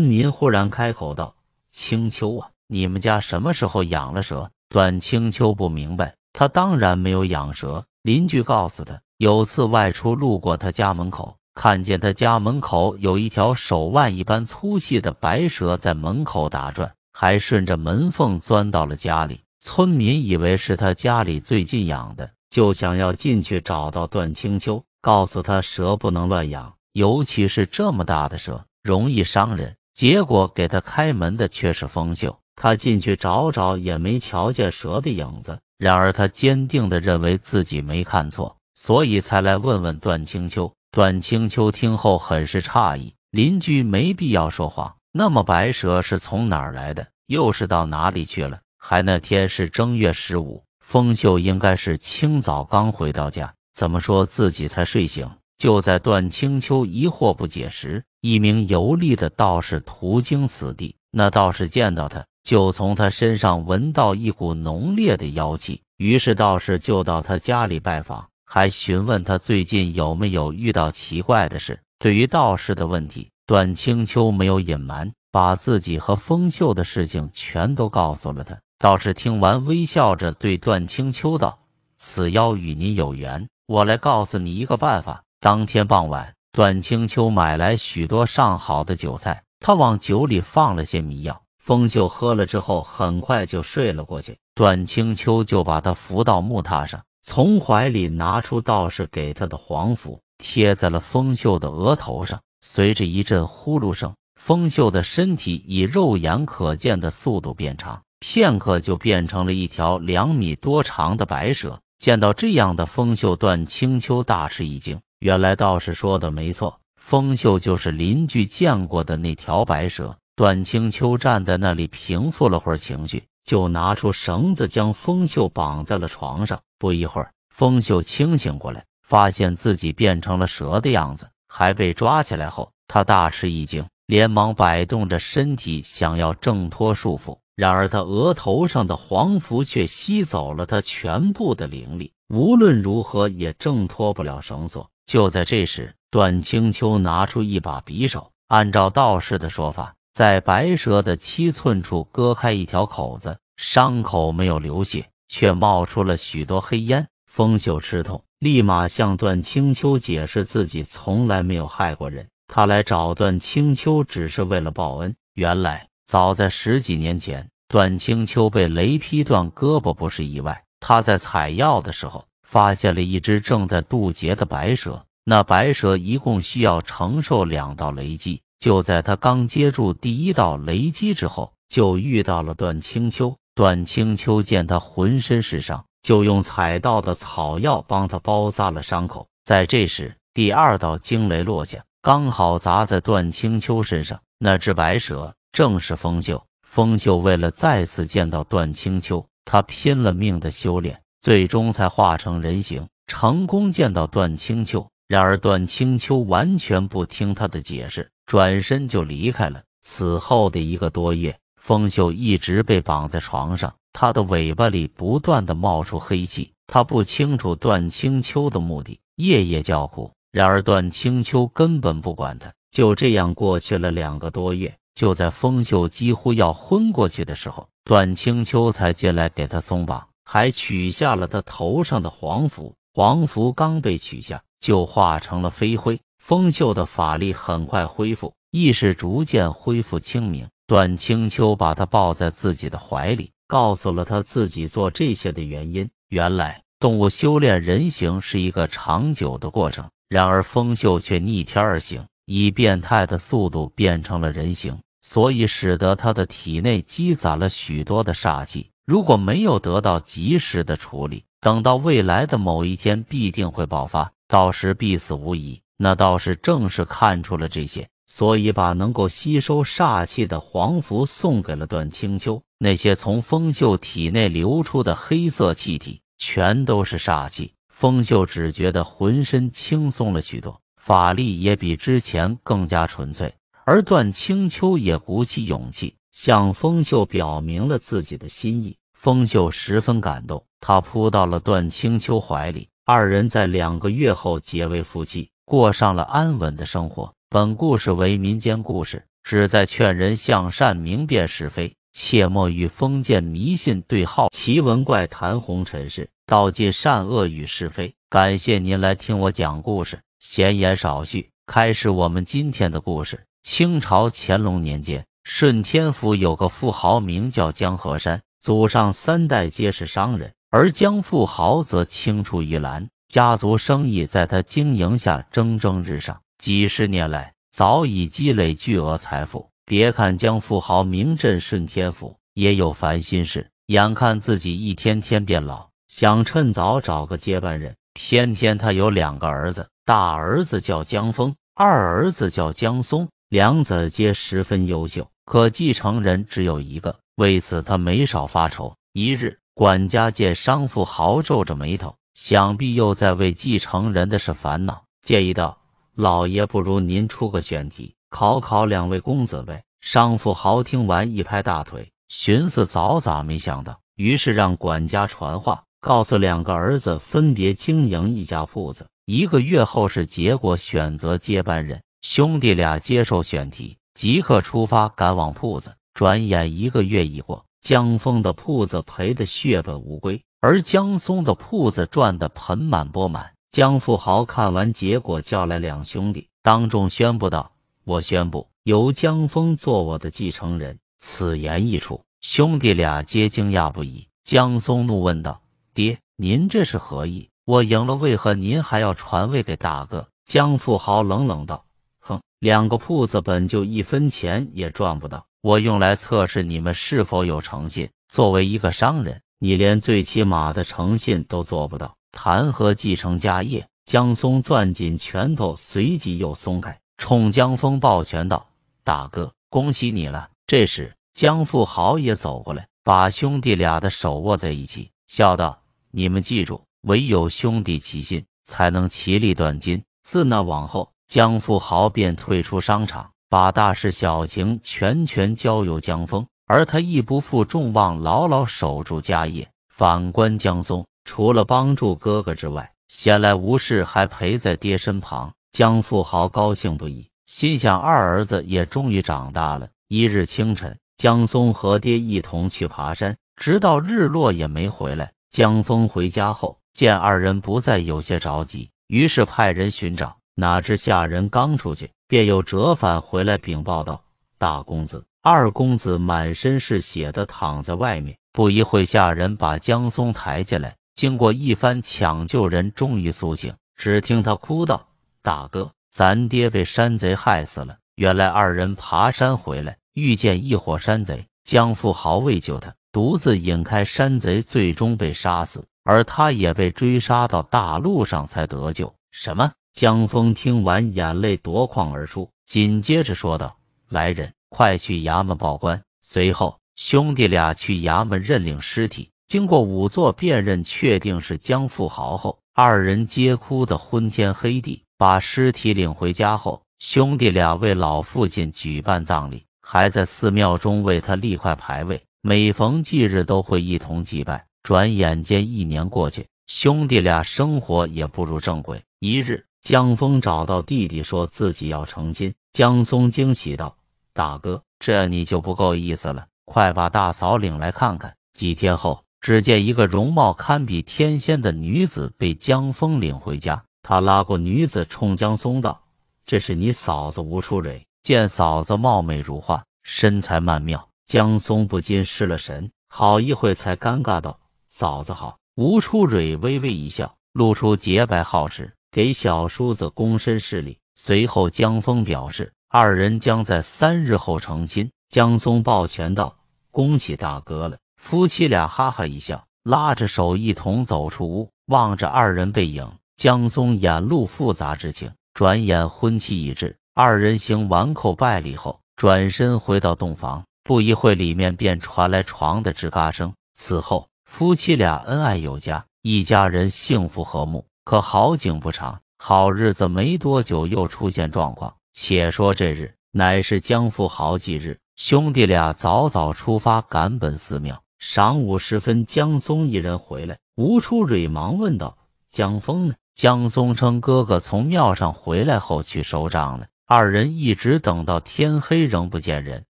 民忽然开口道：“青秋啊，你们家什么时候养了蛇？”段清秋不明白，他当然没有养蛇。邻居告诉他，有次外出路过他家门口。看见他家门口有一条手腕一般粗细的白蛇在门口打转，还顺着门缝钻到了家里。村民以为是他家里最近养的，就想要进去找到段清秋，告诉他蛇不能乱养，尤其是这么大的蛇，容易伤人。结果给他开门的却是风秀，他进去找找也没瞧见蛇的影子。然而他坚定地认为自己没看错，所以才来问问段清秋。段清秋听后很是诧异，邻居没必要说谎。那么白蛇是从哪儿来的？又是到哪里去了？还那天是正月十五，风秀应该是清早刚回到家，怎么说自己才睡醒？就在段清秋疑惑不解时，一名游历的道士途经此地。那道士见到他，就从他身上闻到一股浓烈的妖气，于是道士就到他家里拜访。还询问他最近有没有遇到奇怪的事。对于道士的问题，段清秋没有隐瞒，把自己和风秀的事情全都告诉了他。道士听完，微笑着对段清秋道：“此妖与你有缘，我来告诉你一个办法。”当天傍晚，段清秋买来许多上好的酒菜，他往酒里放了些迷药。风秀喝了之后，很快就睡了过去。段清秋就把他扶到木榻上。从怀里拿出道士给他的黄符，贴在了风秀的额头上。随着一阵呼噜声，风秀的身体以肉眼可见的速度变长，片刻就变成了一条两米多长的白蛇。见到这样的风秀，段清秋大吃一惊。原来道士说的没错，风秀就是邻居见过的那条白蛇。段清秋站在那里平复了会儿情绪。就拿出绳子将风秀绑在了床上。不一会儿，风秀清醒过来，发现自己变成了蛇的样子，还被抓起来后，他大吃一惊，连忙摆动着身体想要挣脱束缚。然而他额头上的黄符却吸走了他全部的灵力，无论如何也挣脱不了绳索。就在这时，段清秋拿出一把匕首，按照道士的说法。在白蛇的七寸处割开一条口子，伤口没有流血，却冒出了许多黑烟。风秀吃痛，立马向段清秋解释自己从来没有害过人，他来找段清秋只是为了报恩。原来早在十几年前，段清秋被雷劈断胳膊不是意外，他在采药的时候发现了一只正在渡劫的白蛇，那白蛇一共需要承受两道雷击。就在他刚接住第一道雷击之后，就遇到了段清秋。段青秋见他浑身是伤，就用采到的草药帮他包扎了伤口。在这时，第二道惊雷落下，刚好砸在段青秋身上。那只白蛇正是风秀。风秀为了再次见到段青秋，他拼了命的修炼，最终才化成人形，成功见到段青秋。然而段青秋完全不听他的解释。转身就离开了。此后的一个多月，风秀一直被绑在床上，他的尾巴里不断的冒出黑气。他不清楚段清秋的目的，夜夜叫苦。然而段清秋根本不管他。就这样过去了两个多月。就在风秀几乎要昏过去的时候，段清秋才进来给他松绑，还取下了他头上的黄符。黄符刚被取下，就化成了飞灰。风秀的法力很快恢复，意识逐渐恢复清明。段清秋把他抱在自己的怀里，告诉了他自己做这些的原因。原来，动物修炼人形是一个长久的过程。然而，风秀却逆天而行，以变态的速度变成了人形，所以使得他的体内积攒了许多的煞气。如果没有得到及时的处理，等到未来的某一天，必定会爆发，到时必死无疑。那道士正是看出了这些，所以把能够吸收煞气的黄符送给了段清秋。那些从风秀体内流出的黑色气体，全都是煞气。风秀只觉得浑身轻松了许多，法力也比之前更加纯粹。而段清秋也鼓起勇气向风秀表明了自己的心意。封秀十分感动，他扑到了段清秋怀里，二人在两个月后结为夫妻，过上了安稳的生活。本故事为民间故事，旨在劝人向善，明辨是非，切莫与封建迷信对号。奇闻怪谈红尘事，道尽善恶与是非。感谢您来听我讲故事，闲言少叙，开始我们今天的故事。清朝乾隆年间，顺天府有个富豪名叫江河山，祖上三代皆是商人，而江富豪则青出于蓝，家族生意在他经营下蒸蒸日上。几十年来，早已积累巨额财富。别看江富豪名震顺天府，也有烦心事。眼看自己一天天变老，想趁早找个接班人。偏偏他有两个儿子，大儿子叫江峰，二儿子叫江松，两子皆十分优秀，可继承人只有一个。为此，他没少发愁。一日，管家见商富豪皱着眉头，想必又在为继承人的事烦恼，建议道。老爷，不如您出个选题，考考两位公子呗。商富豪听完一拍大腿，寻思早咋没想到，于是让管家传话，告诉两个儿子分别经营一家铺子。一个月后是结果，选择接班人。兄弟俩接受选题，即刻出发赶往铺子。转眼一个月已过，江峰的铺子赔得血本无归，而江松的铺子赚得盆满钵满。江富豪看完结果，叫来两兄弟，当众宣布道：“我宣布由江峰做我的继承人。”此言一出，兄弟俩皆惊讶不已。江松怒问道：“爹，您这是何意？我赢了，为何您还要传位给大哥？”江富豪冷冷道：“哼，两个铺子本就一分钱也赚不到，我用来测试你们是否有诚信。作为一个商人，你连最起码的诚信都做不到。”谈何继承家业？江松攥紧拳头，随即又松开，冲江峰抱拳道：“大哥，恭喜你了。”这时，江富豪也走过来，把兄弟俩的手握在一起，笑道：“你们记住，唯有兄弟齐心，才能其利断金。”自那往后，江富豪便退出商场，把大事小情全权交由江峰，而他亦不负众望，牢牢守住家业。反观江松。除了帮助哥哥之外，闲来无事还陪在爹身旁。江富豪高兴不已，心想二儿子也终于长大了。一日清晨，江松和爹一同去爬山，直到日落也没回来。江峰回家后见二人不在，有些着急，于是派人寻找。哪知下人刚出去，便又折返回来禀报道：“大公子、二公子满身是血的躺在外面。”不一会，下人把江松抬进来。经过一番抢救，人终于苏醒。只听他哭道：“大哥，咱爹被山贼害死了。”原来二人爬山回来，遇见一伙山贼。江富豪为救他，独自引开山贼，最终被杀死。而他也被追杀到大路上才得救。什么？江峰听完，眼泪夺眶而出，紧接着说道：“来人，快去衙门报官。”随后，兄弟俩去衙门认领尸体。经过仵作辨认，确定是江富豪后，二人皆哭得昏天黑地。把尸体领回家后，兄弟俩为老父亲举办葬礼，还在寺庙中为他立块牌位。每逢忌日都会一同祭拜。转眼间一年过去，兄弟俩生活也步入正轨。一日，江峰找到弟弟，说自己要成亲。江松惊喜道：“大哥，这你就不够意思了，快把大嫂领来看看。”几天后。只见一个容貌堪比天仙的女子被江峰领回家，他拉过女子，冲江松道：“这是你嫂子吴初蕊。”见嫂子貌美如花，身材曼妙，江松不禁失了神，好一会才尴尬道：“嫂子好。”吴初蕊微微一笑，露出洁白皓齿，给小叔子躬身施礼。随后，江峰表示二人将在三日后成亲。江松抱拳道：“恭喜大哥了。”夫妻俩哈哈一笑，拉着手一同走出屋。望着二人背影，江松眼露复杂之情。转眼婚期已至，二人行完叩拜礼后，转身回到洞房。不一会，里面便传来床的吱嘎声。此后，夫妻俩恩爱有加，一家人幸福和睦。可好景不长，好日子没多久又出现状况。且说这日，乃是江富豪忌日，兄弟俩早早出发，赶奔寺庙。晌午时分，江松一人回来，吴初蕊忙问道：“江峰呢？”江松称：“哥哥从庙上回来后去收账了。”二人一直等到天黑，仍不见人。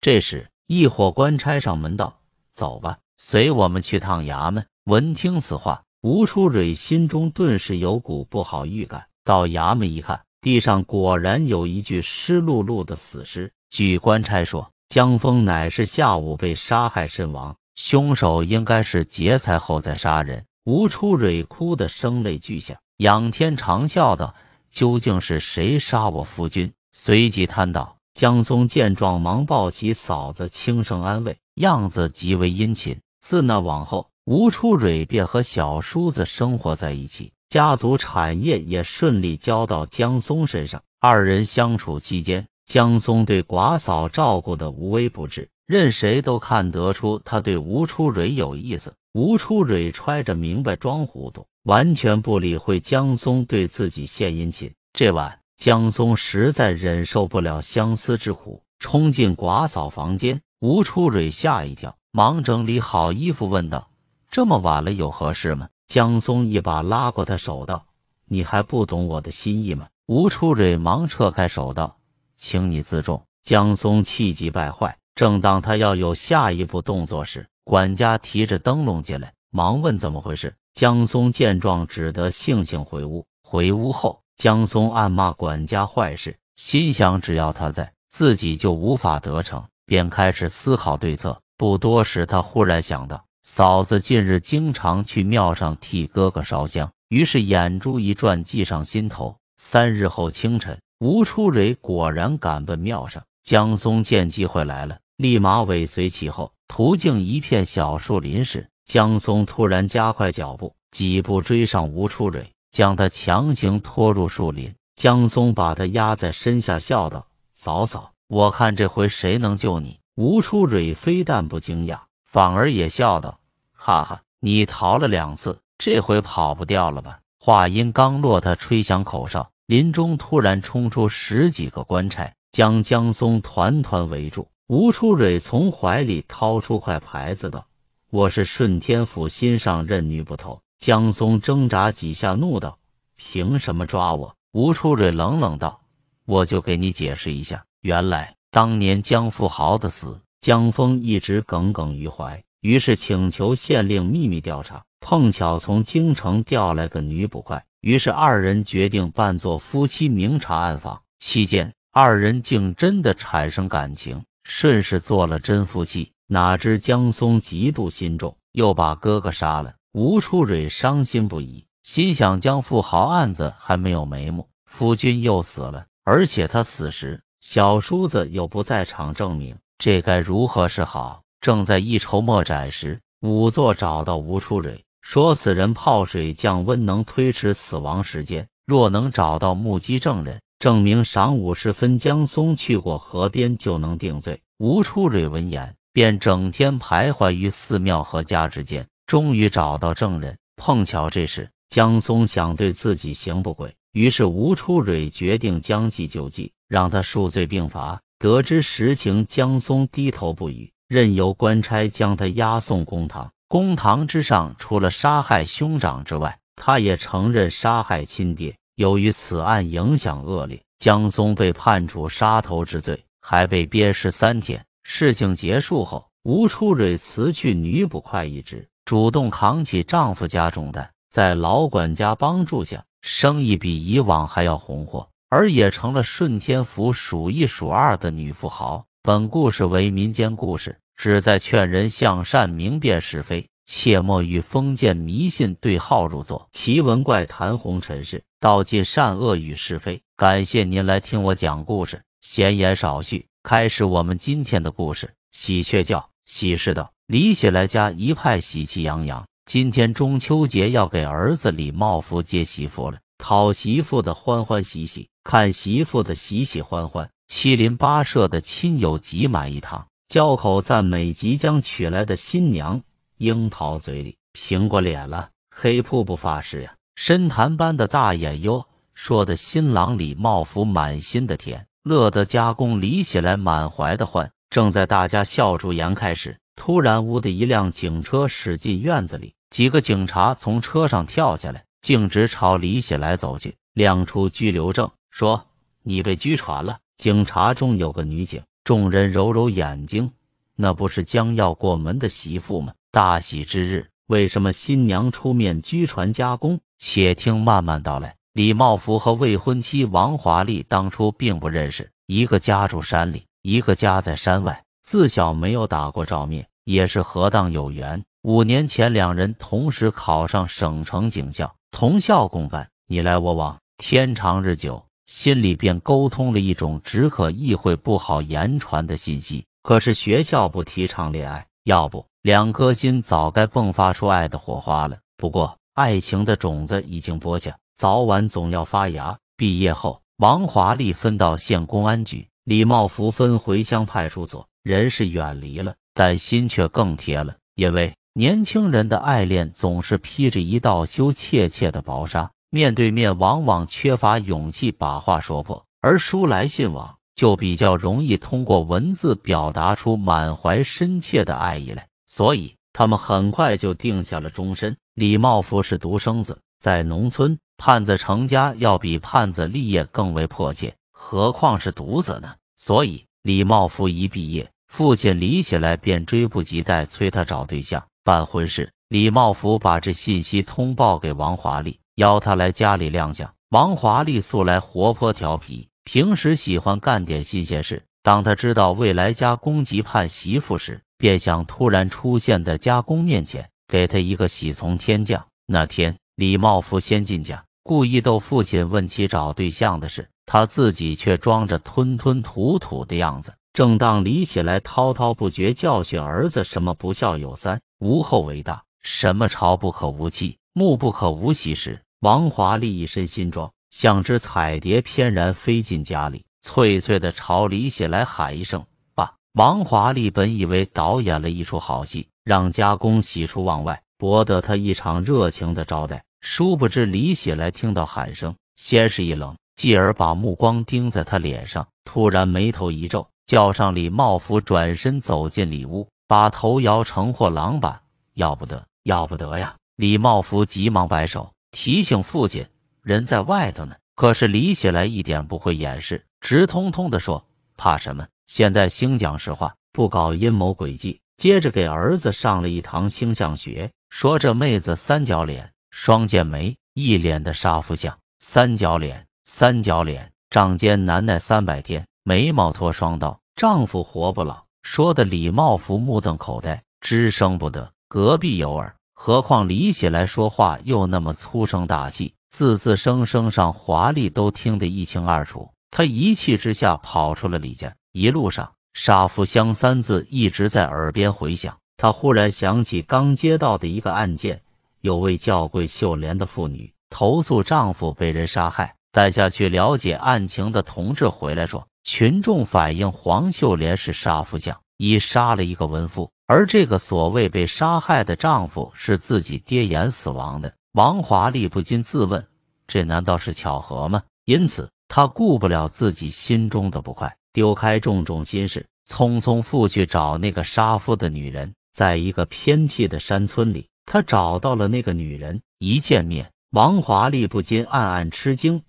这时，一伙官差上门道：“走吧，随我们去趟衙门。”闻听此话，吴初蕊心中顿时有股不好预感。到衙门一看，地上果然有一具湿漉漉的死尸。据官差说，江峰乃是下午被杀害身亡，凶手应该是劫财后再杀人。吴初蕊哭得声泪俱下。仰天长啸道：“究竟是谁杀我夫君？”随即叹道：“江松见状，忙抱起嫂子，轻声安慰，样子极为殷勤。自那往后，吴初蕊便和小叔子生活在一起，家族产业也顺利交到江松身上。二人相处期间，江松对寡嫂照顾的无微不至，任谁都看得出他对吴初蕊有意思。吴初蕊揣着明白装糊涂。”完全不理会江松对自己献殷勤。这晚，江松实在忍受不了相思之苦，冲进寡嫂房间。吴初蕊吓一跳，忙整理好衣服，问道：“这么晚了，有何事吗？”江松一把拉过他手，道：“你还不懂我的心意吗？”吴初蕊忙撤开手，道：“请你自重。”江松气急败坏，正当他要有下一步动作时，管家提着灯笼进来，忙问怎么回事。江松见状，只得悻悻回屋。回屋后，江松暗骂管家坏事，心想只要他在，自己就无法得逞，便开始思考对策。不多时，他忽然想到，嫂子近日经常去庙上替哥哥烧香，于是眼珠一转，计上心头。三日后清晨，吴初蕊果然赶奔庙上。江松见机会来了，立马尾随其后。途径一片小树林时，江松突然加快脚步，几步追上吴初蕊，将他强行拖入树林。江松把他压在身下，笑道：“嫂嫂，我看这回谁能救你？”吴初蕊非但不惊讶，反而也笑道：“哈哈，你逃了两次，这回跑不掉了吧？”话音刚落，他吹响口哨，林中突然冲出十几个官差，将江松团团围住。吴初蕊从怀里掏出块牌子道。我是顺天府新上任女捕头江松，挣扎几下，怒道：“凭什么抓我？”吴初蕊冷冷道：“我就给你解释一下。原来当年江富豪的死，江峰一直耿耿于怀，于是请求县令秘密调查。碰巧从京城调来个女捕快，于是二人决定扮作夫妻，明察暗访。期间，二人竟真的产生感情，顺势做了真夫妻。”哪知江松嫉妒心重，又把哥哥杀了。吴初蕊伤心不已，心想江富豪案子还没有眉目，夫君又死了，而且他死时小叔子又不在场证明，这该如何是好？正在一筹莫展时，仵作找到吴初蕊，说此人泡水降温，能推迟死亡时间。若能找到目击证人，证明晌午时分江松去过河边，就能定罪。吴初蕊闻言。便整天徘徊于寺庙和家之间，终于找到证人。碰巧这时江松想对自己行不轨，于是吴初蕊决定将计就计，让他数罪并罚。得知实情，江松低头不语，任由官差将他押送公堂。公堂之上，除了杀害兄长之外，他也承认杀害亲爹。由于此案影响恶劣，江松被判处杀头之罪，还被鞭尸三天。事情结束后，吴初蕊辞去女捕快一职，主动扛起丈夫家重担。在老管家帮助下，生意比以往还要红火，而也成了顺天府数一数二的女富豪。本故事为民间故事，旨在劝人向善，明辨是非，切莫与封建迷信对号入座。奇闻怪谈红尘事，道尽善恶与是非。感谢您来听我讲故事，闲言少叙。开始我们今天的故事。喜鹊叫，喜事到李喜来家一派喜气洋洋。今天中秋节要给儿子李茂福接媳妇了，讨媳妇的欢欢喜喜，看媳妇的喜喜欢欢，七邻八舍的亲友挤满一堂，交口赞美即将娶来的新娘。樱桃嘴里，苹果脸了，黑瀑布发誓呀，深潭般的大眼哟，说的新郎李茂福满心的甜。乐得家公李起来满怀的欢，正在大家笑逐颜开时，突然，屋的一辆警车驶进院子里，几个警察从车上跳下来，径直朝李喜来走去，亮出拘留证，说：“你被拘传了。”警察中有个女警，众人揉揉眼睛，那不是将要过门的媳妇吗？大喜之日，为什么新娘出面拘传家公？且听慢慢道来。李茂福和未婚妻王华丽当初并不认识，一个家住山里，一个家在山外，自小没有打过照面，也是何当有缘。五年前，两人同时考上省城警校，同校共办，你来我往，天长日久，心里便沟通了一种只可意会不好言传的信息。可是学校不提倡恋爱，要不两颗心早该迸发出爱的火花了。不过，爱情的种子已经播下。早晚总要发芽。毕业后，王华丽分到县公安局，李茂福分回乡派出所。人是远离了，但心却更贴了。因为年轻人的爱恋总是披着一道羞怯怯的薄纱，面对面往往缺乏勇气把话说破，而书来信往就比较容易通过文字表达出满怀深切的爱意来。所以他们很快就定下了终身。李茂福是独生子，在农村。盼子成家要比盼子立业更为迫切，何况是独子呢？所以李茂福一毕业，父亲李喜来便追不及待催他找对象办婚事。李茂福把这信息通报给王华丽，邀他来家里亮相。王华丽素来活泼调皮，平时喜欢干点新鲜事。当他知道未来家公急盼媳妇时，便想突然出现在家公面前，给他一个喜从天降。那天，李茂福先进家。故意逗父亲问起找对象的事，他自己却装着吞吞吐吐的样子。正当李喜来滔滔不绝教训儿子什么不孝有三，无后为大，什么朝不可无妻，暮不可无媳时，王华丽一身新装，像只彩蝶翩然飞进家里，脆脆的朝李喜来喊一声“爸”。王华丽本以为导演了一出好戏，让家公喜出望外，博得他一场热情的招待。殊不知，李喜来听到喊声，先是一愣，继而把目光盯在他脸上，突然眉头一皱，叫上李茂福，转身走进里屋，把头摇成货郎板，要不得，要不得呀！李茂福急忙摆手，提醒父亲，人在外头呢。可是李喜来一点不会掩饰，直通通的说：“怕什么？现在兴讲实话，不搞阴谋诡计。”接着给儿子上了一堂星象学，说这妹子三角脸。双剑眉，一脸的杀夫相；三角脸，三角脸，仗奸难耐三百天；眉毛托双刀，丈夫活不老。说的李茂福目瞪口呆，只声不得。隔壁有耳，何况李喜来说话又那么粗声大气，字字声声上华丽都听得一清二楚。他一气之下跑出了李家，一路上“杀夫相”三字一直在耳边回响。他忽然想起刚接到的一个案件。有位叫桂秀莲的妇女投诉丈夫被人杀害，带下去了解案情的同志回来说，群众反映黄秀莲是杀夫相，已杀了一个文妇，而这个所谓被杀害的丈夫是自己爹眼死亡的。王华丽不禁自问：这难道是巧合吗？因此，她顾不了自己心中的不快，丢开重重心事，匆匆赴去找那个杀夫的女人。在一个偏僻的山村里。他找到了那个女人，一见面，王华丽不禁暗暗吃惊。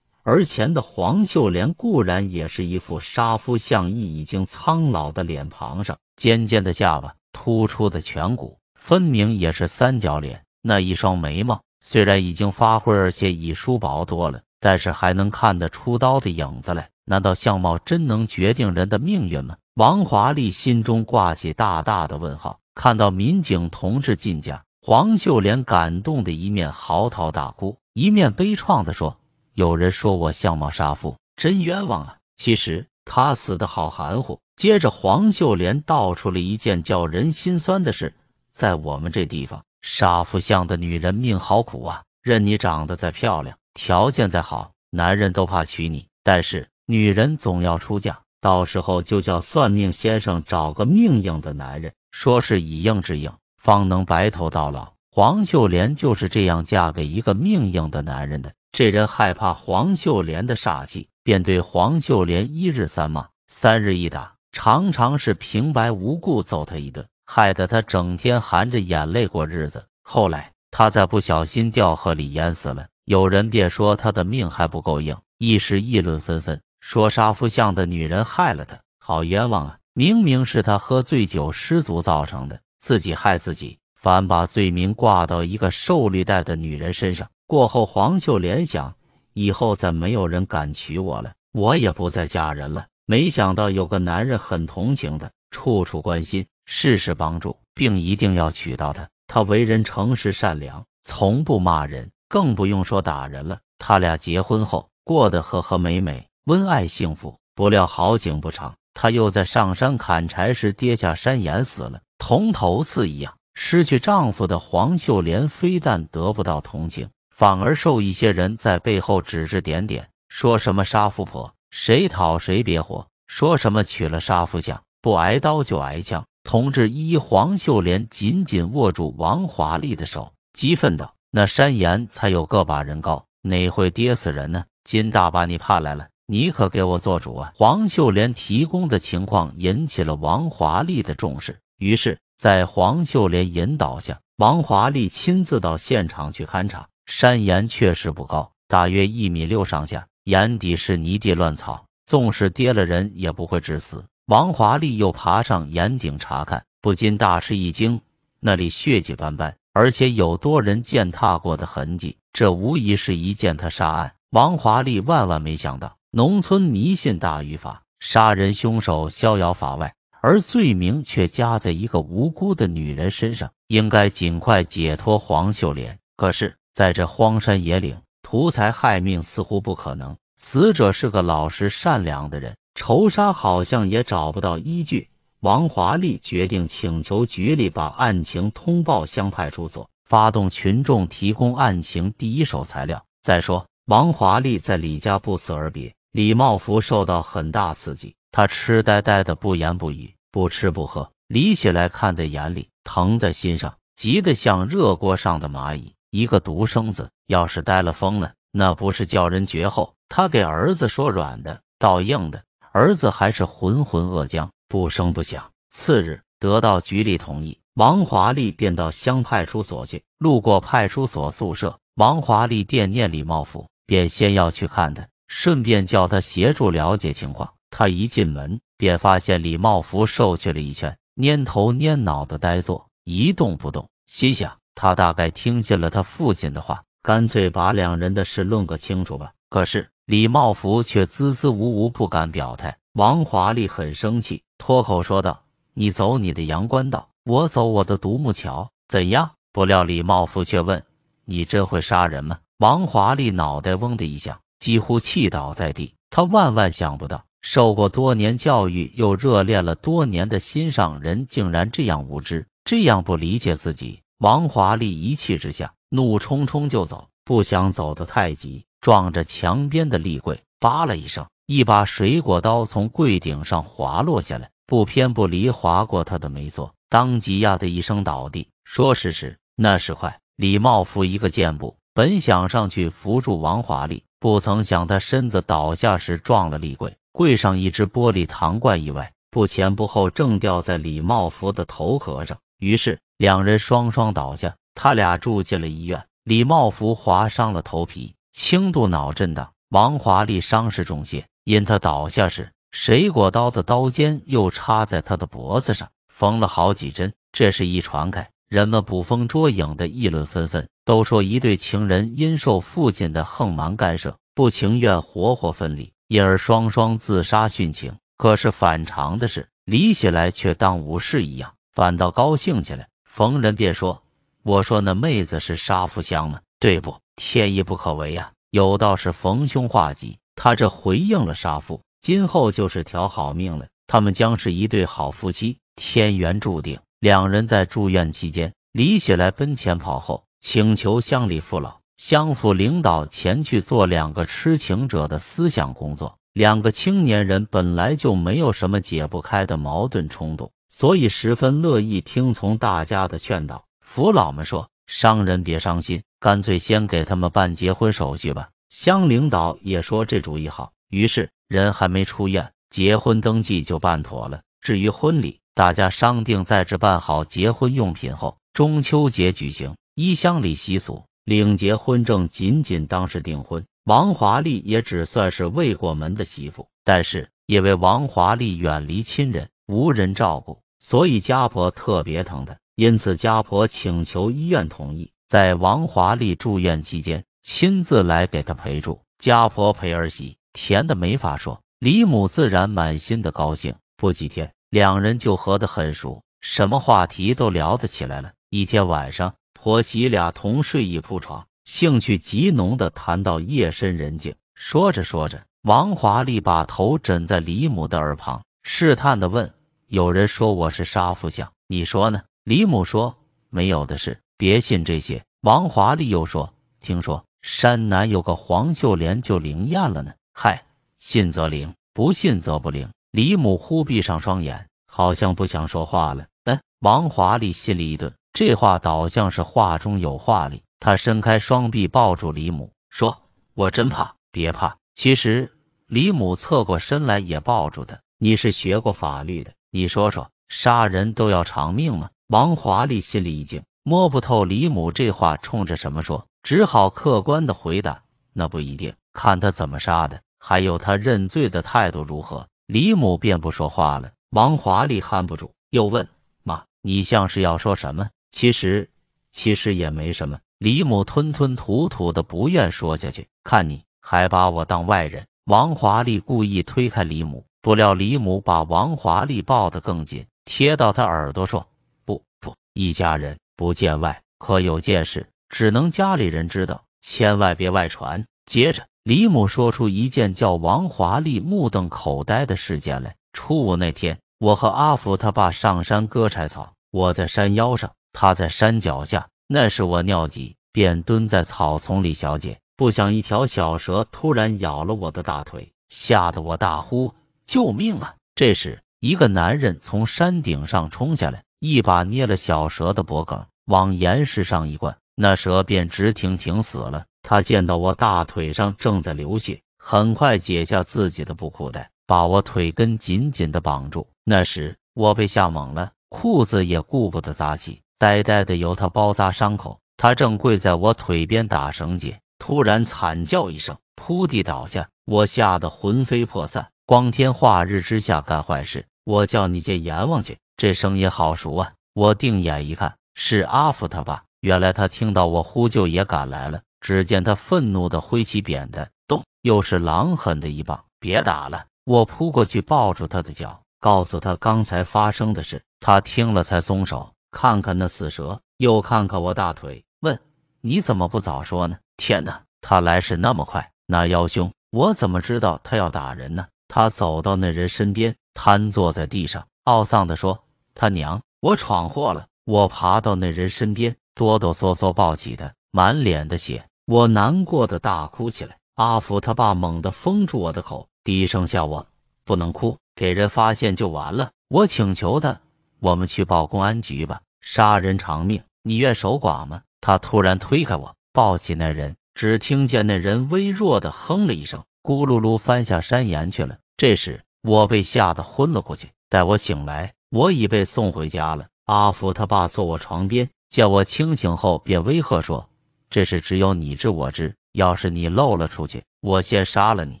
而前的黄秀莲固然也是一副杀夫相意，已经苍老的脸庞上，尖尖的下巴，突出的颧骨，分明也是三角脸。那一双眉毛虽然已经发灰，而且已疏薄多了，但是还能看得出刀的影子来。难道相貌真能决定人的命运吗？王华丽心中挂起大大的问号。看到民警同志进家。黄秀莲感动的一面嚎啕大哭，一面悲怆地说：“有人说我相貌杀父，真冤枉啊！其实他死的好含糊。”接着，黄秀莲道出了一件叫人心酸的事：在我们这地方，杀父相的女人命好苦啊！任你长得再漂亮，条件再好，男人都怕娶你。但是女人总要出嫁，到时候就叫算命先生找个命硬的男人，说是以硬制硬。方能白头到老。黄秀莲就是这样嫁给一个命硬的男人的。这人害怕黄秀莲的煞气，便对黄秀莲一日三骂，三日一打，常常是平白无故揍他一顿。害得他整天含着眼泪过日子。后来他在不小心掉河里淹死了，有人便说他的命还不够硬，一时议论纷纷，说杀夫相的女人害了他，好冤枉啊！明明是他喝醉酒失足造成的，自己害自己，反把罪名挂到一个受绿带的女人身上。过后，黄秀莲想，以后再没有人敢娶我了，我也不再嫁人了。没想到有个男人很同情她，处处关心，事事帮助，并一定要娶到她。他为人诚实善良，从不骂人，更不用说打人了。他俩结婚后过得和和美美，温爱幸福。不料好景不长，他又在上山砍柴时跌下山岩死了，同头次一样。失去丈夫的黄秀莲非但得不到同情，反而受一些人在背后指指点点，说什么杀富婆。谁讨谁别活，说什么娶了杀夫相不挨刀就挨枪。同志一黄秀莲紧紧握住王华丽的手，激愤道：“那山岩才有个把人高，哪会跌死人呢？金大把你盼来了，你可给我做主啊！”黄秀莲提供的情况引起了王华丽的重视，于是，在黄秀莲引导下，王华丽亲自到现场去勘察。山岩确实不高，大约一米六上下。眼底是泥地乱草，纵使跌了人也不会致死。王华丽又爬上岩顶查看，不禁大吃一惊，那里血迹斑斑，而且有多人践踏过的痕迹，这无疑是一件他杀案。王华丽万万没想到，农村迷信大于法，杀人凶手逍遥法外，而罪名却加在一个无辜的女人身上，应该尽快解脱黄秀莲。可是，在这荒山野岭。图财害命似乎不可能，死者是个老实善良的人，仇杀好像也找不到依据。王华丽决定请求局里把案情通报乡派出所，发动群众提供案情第一手材料。再说，王华丽在李家不辞而别，李茂福受到很大刺激，他痴呆呆的不言不语，不吃不喝。李喜来看在眼里，疼在心上，急得像热锅上的蚂蚁。一个独生子，要是呆了疯了，那不是叫人绝后。他给儿子说软的，倒硬的，儿子还是浑浑噩僵，不声不响。次日得到局里同意，王华丽便到乡派出所去。路过派出所宿舍，王华丽惦念李茂福，便先要去看他，顺便叫他协助了解情况。他一进门，便发现李茂福瘦去了一圈，蔫头蔫脑的呆坐，一动不动，心想。他大概听见了他父亲的话，干脆把两人的事论个清楚吧。可是李茂福却支支吾吾，不敢表态。王华丽很生气，脱口说道：“你走你的阳关道，我走我的独木桥，怎样？”不料李茂福却问：“你真会杀人吗？”王华丽脑袋嗡的一响，几乎气倒在地。他万万想不到，受过多年教育又热恋了多年的心上人，竟然这样无知，这样不理解自己。王华丽一气之下，怒冲冲就走，不想走得太急，撞着墙边的立柜，叭了一声，一把水果刀从柜顶上滑落下来，不偏不离划过他的眉座，当即呀的一声倒地。说时迟，那时快，李茂福一个箭步，本想上去扶住王华丽，不曾想他身子倒下时撞了立柜，柜上一只玻璃糖罐意外，不前不后正掉在李茂福的头壳上，于是。两人双双倒下，他俩住进了医院。李茂福划伤了头皮，轻度脑震荡；王华丽伤势重些，因他倒下时水果刀的刀尖又插在他的脖子上，缝了好几针。这事一传开，人们捕风捉影的议论纷纷，都说一对情人因受父亲的横蛮干涉，不情愿活活分离，因而双双自杀殉情。可是反常的是，李喜来却当无事一样，反倒高兴起来。逢人便说：“我说那妹子是杀夫相吗？对不？天意不可违呀！有道是逢凶化吉，他这回应了杀父，今后就是条好命了。他们将是一对好夫妻，天缘注定。”两人在住院期间，李喜来奔前跑后，请求乡里父老、乡府领导前去做两个痴情者的思想工作。两个青年人本来就没有什么解不开的矛盾冲动。所以十分乐意听从大家的劝导。父老们说：“商人别伤心，干脆先给他们办结婚手续吧。”乡领导也说这主意好。于是人还没出院，结婚登记就办妥了。至于婚礼，大家商定在这办好结婚用品后，中秋节举行。依乡里习俗，领结婚证仅仅当是订婚。王华丽也只算是未过门的媳妇，但是因为王华丽远离亲人，无人照顾，所以家婆特别疼她。因此，家婆请求医院同意，在王华丽住院期间，亲自来给她陪住。家婆陪儿媳，甜的没法说。李母自然满心的高兴。不几天，两人就合得很熟，什么话题都聊得起来了。一天晚上。婆媳俩同睡一铺床，兴趣极浓的谈到夜深人静。说着说着，王华丽把头枕在李母的耳旁，试探的问：“有人说我是杀父相，你说呢？”李母说：“没有的事，别信这些。”王华丽又说：“听说山南有个黄秀莲就灵验了呢。”嗨，信则灵，不信则不灵。李母忽闭上双眼，好像不想说话了。哎，王华丽心里一顿。这话倒像是话中有话里，他伸开双臂抱住李母，说：“我真怕，别怕。”其实李母侧过身来也抱住他。你是学过法律的，你说说，杀人都要偿命吗？王华丽心里一惊，摸不透李母这话冲着什么说，只好客观的回答：“那不一定，看他怎么杀的，还有他认罪的态度如何。”李母便不说话了。王华丽憨不住，又问：“妈，你像是要说什么？”其实，其实也没什么。李母吞吞吐吐的，不愿说下去。看你还把我当外人。王华丽故意推开李母，不料李母把王华丽抱得更紧，贴到他耳朵说：“不不，一家人不见外，可有件事只能家里人知道，千万别外传。”接着，李母说出一件叫王华丽目瞪口呆的事件来。初五那天，我和阿福他爸上山割柴草，我在山腰上。他在山脚下，那是我尿急，便蹲在草丛里小解。不想一条小蛇突然咬了我的大腿，吓得我大呼救命啊！这时，一个男人从山顶上冲下来，一把捏了小蛇的脖梗，往岩石上一灌，那蛇便直挺挺死了。他见到我大腿上正在流血，很快解下自己的布裤带，把我腿根紧紧地绑住。那时我被吓懵了，裤子也顾不得扎起。呆呆的由他包扎伤口，他正跪在我腿边打绳结，突然惨叫一声，扑地倒下，我吓得魂飞魄散。光天化日之下干坏事，我叫你借阎王去！这声音好熟啊！我定眼一看，是阿福他爸。原来他听到我呼救也赶来了。只见他愤怒地挥起扁担，咚，又是狼狠的一棒。别打了！我扑过去抱住他的脚，告诉他刚才发生的事。他听了才松手。看看那死蛇，又看看我大腿，问：“你怎么不早说呢？”天哪，他来势那么快，那妖兄，我怎么知道他要打人呢？他走到那人身边，瘫坐在地上，懊丧地说：“他娘，我闯祸了！”我爬到那人身边，哆哆嗦嗦抱起他，满脸的血，我难过的大哭起来。阿福他爸猛地封住我的口，低声笑我：“不能哭，给人发现就完了。”我请求他。我们去报公安局吧！杀人偿命，你愿守寡吗？他突然推开我，抱起那人，只听见那人微弱的哼了一声，咕噜噜翻下山岩去了。这时我被吓得昏了过去。待我醒来，我已被送回家了。阿福他爸坐我床边，见我清醒后，便威吓说：“这事只有你知我知，要是你漏了出去，我先杀了你，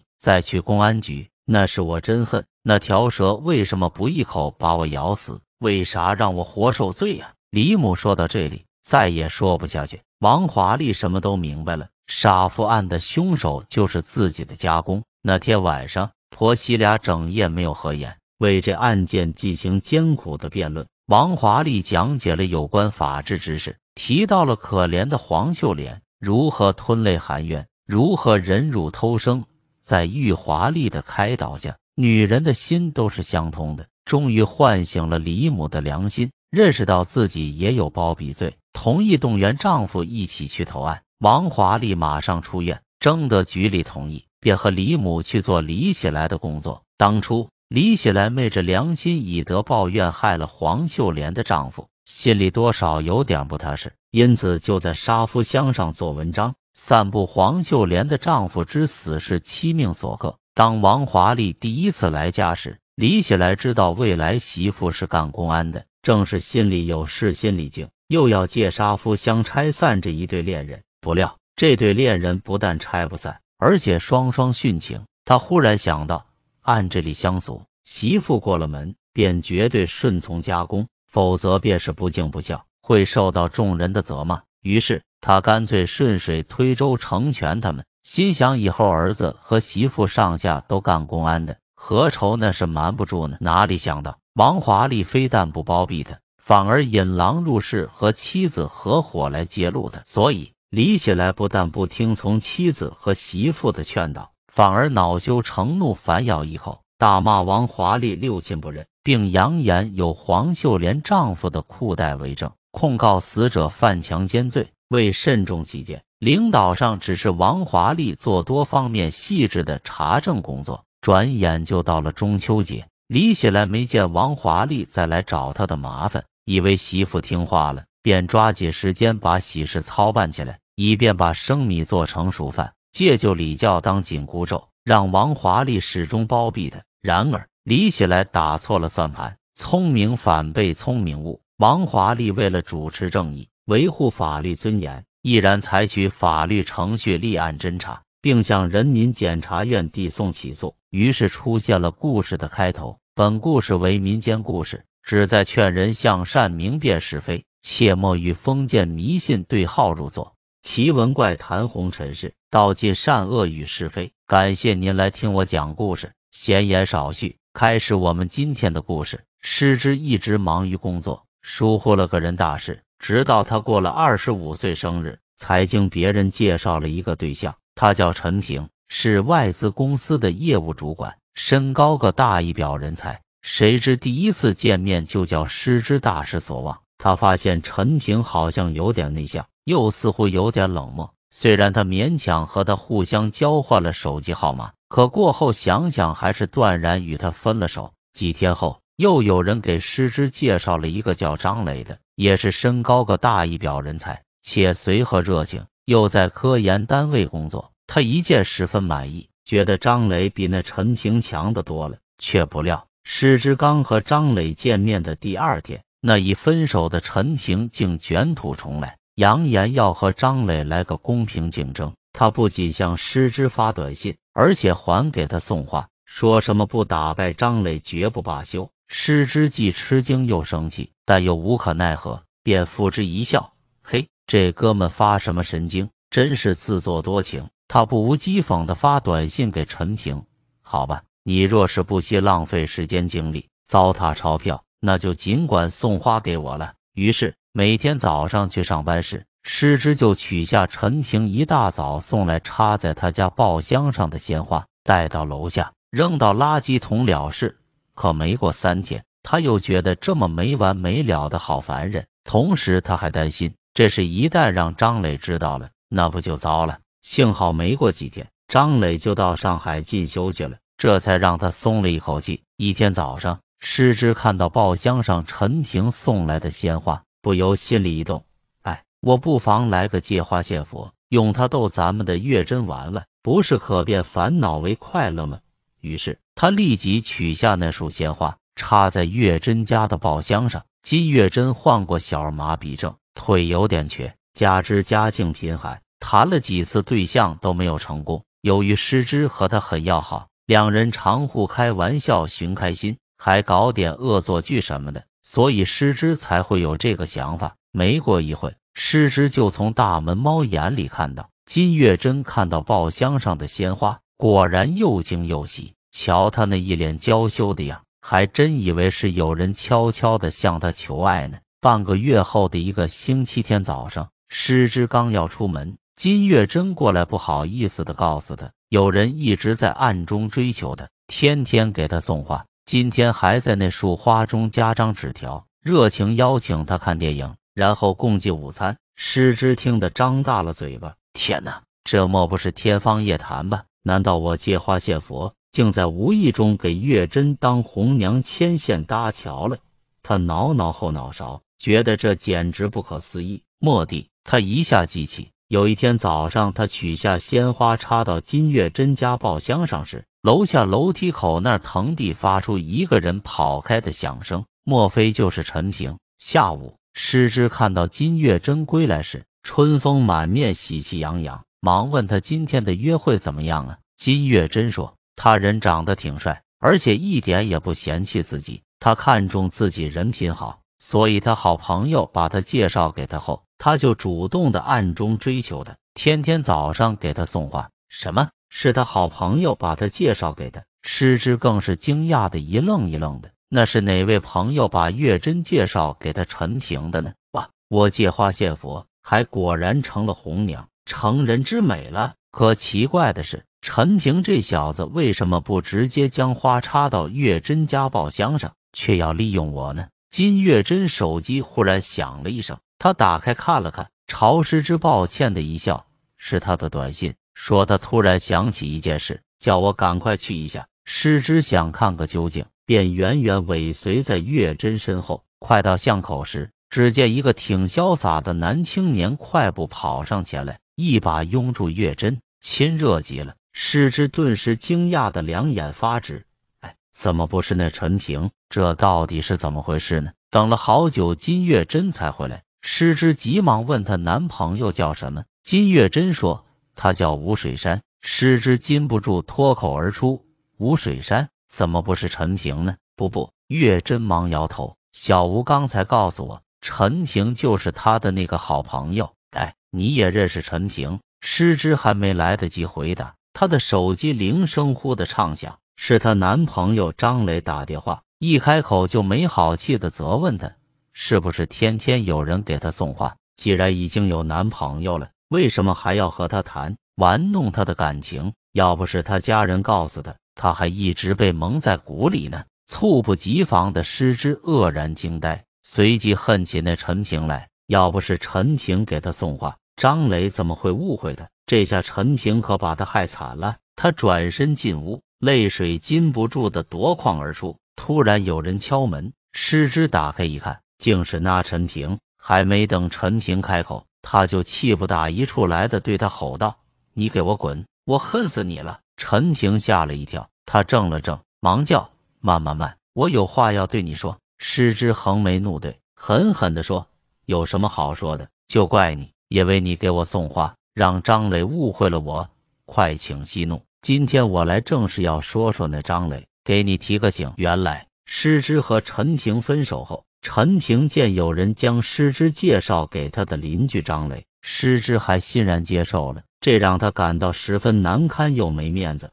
再去公安局。那是我真恨那条蛇，为什么不一口把我咬死？”为啥让我活受罪呀？李母说到这里，再也说不下去。王华丽什么都明白了，杀父案的凶手就是自己的家公。那天晚上，婆媳俩整夜没有合眼，为这案件进行艰苦的辩论。王华丽讲解了有关法治知识，提到了可怜的黄秀莲如何吞泪含冤，如何忍辱偷生。在玉华丽的开导下，女人的心都是相通的。终于唤醒了李母的良心，认识到自己也有包庇罪，同意动员丈夫一起去投案。王华丽马上出院，征得局里同意，便和李母去做李喜来的工作。当初李喜来昧着良心以德报怨，害了黄秀莲的丈夫，心里多少有点不踏实，因此就在杀夫箱上做文章，散布黄秀莲的丈夫之死是妻命所克。当王华丽第一次来家时，李喜来知道未来媳妇是干公安的，正是心里有事心里静，又要借杀夫相拆散这一对恋人。不料这对恋人不但拆不散，而且双双殉情。他忽然想到，按这里乡俗，媳妇过了门便绝对顺从家公，否则便是不敬不孝，会受到众人的责骂。于是他干脆顺水推舟成全他们。心想以后儿子和媳妇上下都干公安的，何愁那是瞒不住呢？哪里想到王华丽非但不包庇他，反而引狼入室，和妻子合伙来揭露他。所以李起来不但不听从妻子和媳妇的劝导，反而恼羞成怒，反咬一口，大骂王华丽六亲不认，并扬言有黄秀莲丈夫的裤带为证，控告死者犯强奸罪。为慎重起见。领导上指示王华丽做多方面细致的查证工作。转眼就到了中秋节，李喜来没见王华丽再来找他的麻烦，以为媳妇听话了，便抓紧时间把喜事操办起来，以便把生米做成熟饭，借就礼教当紧箍咒，让王华丽始终包庇他。然而李喜来打错了算盘，聪明反被聪明误。王华丽为了主持正义，维护法律尊严。毅然采取法律程序立案侦查，并向人民检察院递送起诉。于是出现了故事的开头。本故事为民间故事，旨在劝人向善，明辨是非，切莫与封建迷信对号入座。奇闻怪谈红尘事，道尽善恶与是非。感谢您来听我讲故事，闲言少叙，开始我们今天的故事。师之一直忙于工作，疏忽了个人大事。直到他过了二十五岁生日，才经别人介绍了一个对象。他叫陈平，是外资公司的业务主管，身高个大一表人才。谁知第一次见面就叫失之大失所望。他发现陈平好像有点内向，又似乎有点冷漠。虽然他勉强和他互相交换了手机号码，可过后想想还是断然与他分了手。几天后，又有人给失之介绍了一个叫张磊的。也是身高个大一表人才，且随和热情，又在科研单位工作。他一见十分满意，觉得张磊比那陈平强的多了。却不料，施之刚和张磊见面的第二天，那已分手的陈平竟卷土重来，扬言要和张磊来个公平竞争。他不仅向施之发短信，而且还给他送话，说什么不打败张磊绝不罢休。施之既吃惊又生气，但又无可奈何，便付之一笑。嘿，这哥们发什么神经？真是自作多情。他不无讥讽地发短信给陈平：“好吧，你若是不惜浪费时间精力糟蹋钞票，那就尽管送花给我了。”于是每天早上去上班时，师之就取下陈平一大早送来插在他家报箱上的鲜花，带到楼下扔到垃圾桶了事。可没过三天，他又觉得这么没完没了的好烦人。同时，他还担心，这事一旦让张磊知道了，那不就糟了？幸好没过几天，张磊就到上海进修去了，这才让他松了一口气。一天早上，施之看到报箱上陈平送来的鲜花，不由心里一动。哎，我不妨来个借花献佛，用它逗咱们的月珍玩玩，不是可变烦恼为快乐吗？于是。他立即取下那束鲜花，插在月珍家的报箱上。金月珍患过小儿麻痹症，腿有点瘸，加之家境贫寒，谈了几次对象都没有成功。由于师之和他很要好，两人常互开玩笑寻开心，还搞点恶作剧什么的，所以师之才会有这个想法。没过一会，师之就从大门猫眼里看到金月珍看到报箱上的鲜花，果然又惊又喜。瞧他那一脸娇羞的样，还真以为是有人悄悄的向他求爱呢。半个月后的一个星期天早上，施之刚要出门，金月珍过来，不好意思的告诉他，有人一直在暗中追求他，天天给他送花，今天还在那束花中加张纸条，热情邀请他看电影，然后共进午餐。施之听得张大了嘴巴，天哪，这莫不是天方夜谭吧？难道我借花献佛？竟在无意中给月珍当红娘牵线搭桥了。他挠挠后脑勺，觉得这简直不可思议。蓦地，他一下记起，有一天早上，他取下鲜花插到金月珍家报箱上时，楼下楼梯口那儿腾地发出一个人跑开的响声，莫非就是陈平？下午，师之看到金月珍归来时，春风满面，喜气洋洋，忙问他今天的约会怎么样啊？金月珍说，他人长得挺帅，而且一点也不嫌弃自己，他看中自己人品好，所以他好朋友把他介绍给他后，他就主动的暗中追求她，天天早上给他送花。什么？是他好朋友把他介绍给他？师之更是惊讶的一愣一愣的。那是哪位朋友把月珍介绍给他陈平的呢？哇！我借花献佛，还果然成了红娘，成人之美了。可奇怪的是。陈平这小子为什么不直接将花插到月珍家宝箱上，却要利用我呢？金月珍手机忽然响了一声，他打开看了看，朝师之抱歉的一笑，是他的短信，说他突然想起一件事，叫我赶快去一下。师之想看个究竟，便远远尾随在月珍身后。快到巷口时，只见一个挺潇洒的男青年快步跑上前来，一把拥住月珍，亲热极了。师之顿时惊讶的两眼发直，哎，怎么不是那陈平？这到底是怎么回事呢？等了好久，金月珍才回来。师之急忙问她男朋友叫什么。金月珍说他叫吴水山。师之禁不住脱口而出：“吴水山怎么不是陈平呢？”不不，月珍忙摇头。小吴刚才告诉我，陈平就是他的那个好朋友。哎，你也认识陈平？师之还没来得及回答。她的手机铃声忽的畅响，是她男朋友张磊打电话。一开口就没好气的责问他，是不是天天有人给她送花？既然已经有男朋友了，为什么还要和他谈，玩弄他的感情？要不是他家人告诉他，他还一直被蒙在鼓里呢。猝不及防的失之愕然惊呆，随即恨起那陈平来。要不是陈平给他送花，张磊怎么会误会他？这下陈平可把他害惨了。他转身进屋，泪水禁不住的夺眶而出。突然有人敲门，失之打开一看，竟是那陈平。还没等陈平开口，他就气不打一处来的对他吼道：“你给我滚！我恨死你了！”陈平吓了一跳，他怔了怔，忙叫：“慢慢慢，我有话要对你说。”失之横眉怒对，狠狠地说：“有什么好说的？就怪你，因为你给我送花。”让张磊误会了我，快请息怒。今天我来正是要说说那张磊，给你提个醒。原来师之和陈平分手后，陈平见有人将师之介绍给他的邻居张磊，师之还欣然接受了，这让他感到十分难堪又没面子。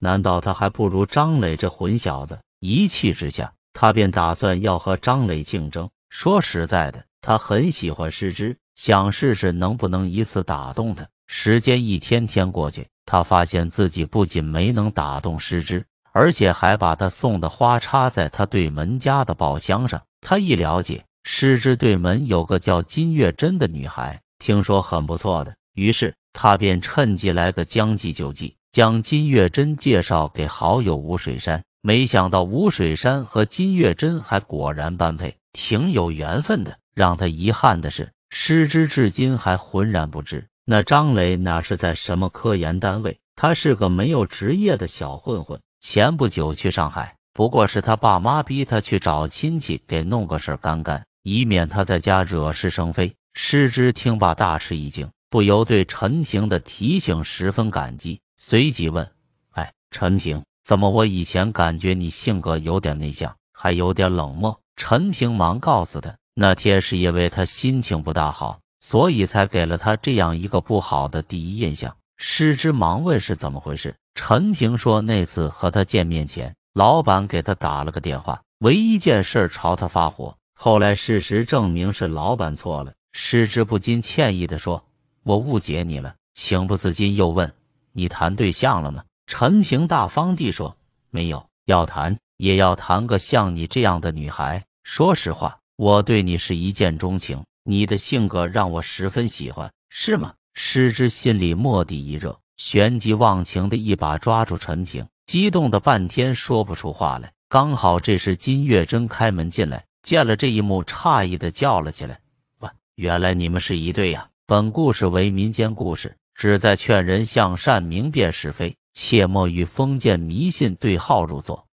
难道他还不如张磊这混小子？一气之下，他便打算要和张磊竞争。说实在的，他很喜欢师之。想试试能不能一次打动他。时间一天天过去，他发现自己不仅没能打动师之，而且还把他送的花插在他对门家的宝箱上。他一了解，师之对门有个叫金月珍的女孩，听说很不错的，于是他便趁机来个将计就计，将金月珍介绍给好友吴水山。没想到吴水山和金月珍还果然般配，挺有缘分的。让他遗憾的是。师之至今还浑然不知，那张磊哪是在什么科研单位？他是个没有职业的小混混。前不久去上海，不过是他爸妈逼他去找亲戚给弄个事干干，以免他在家惹是生非。师之听罢大吃一惊，不由对陈平的提醒十分感激，随即问：“哎，陈平，怎么我以前感觉你性格有点内向，还有点冷漠？”陈平忙告诉他。那天是因为他心情不大好，所以才给了他这样一个不好的第一印象。师之忙问是怎么回事，陈平说那次和他见面前，老板给他打了个电话，唯一件事朝他发火。后来事实证明是老板错了。师之不禁歉意地说：“我误解你了。”情不自禁又问：“你谈对象了吗？”陈平大方地说：“没有，要谈也要谈个像你这样的女孩。说实话。”我对你是一见钟情，你的性格让我十分喜欢，是吗？师之心里蓦地一热，旋即忘情的一把抓住陈平，激动的半天说不出话来。刚好这时金月珍开门进来，见了这一幕，诧异的叫了起来：“哇，原来你们是一对呀！”本故事为民间故事，旨在劝人向善，明辨是非。切莫与封建迷信对号入座。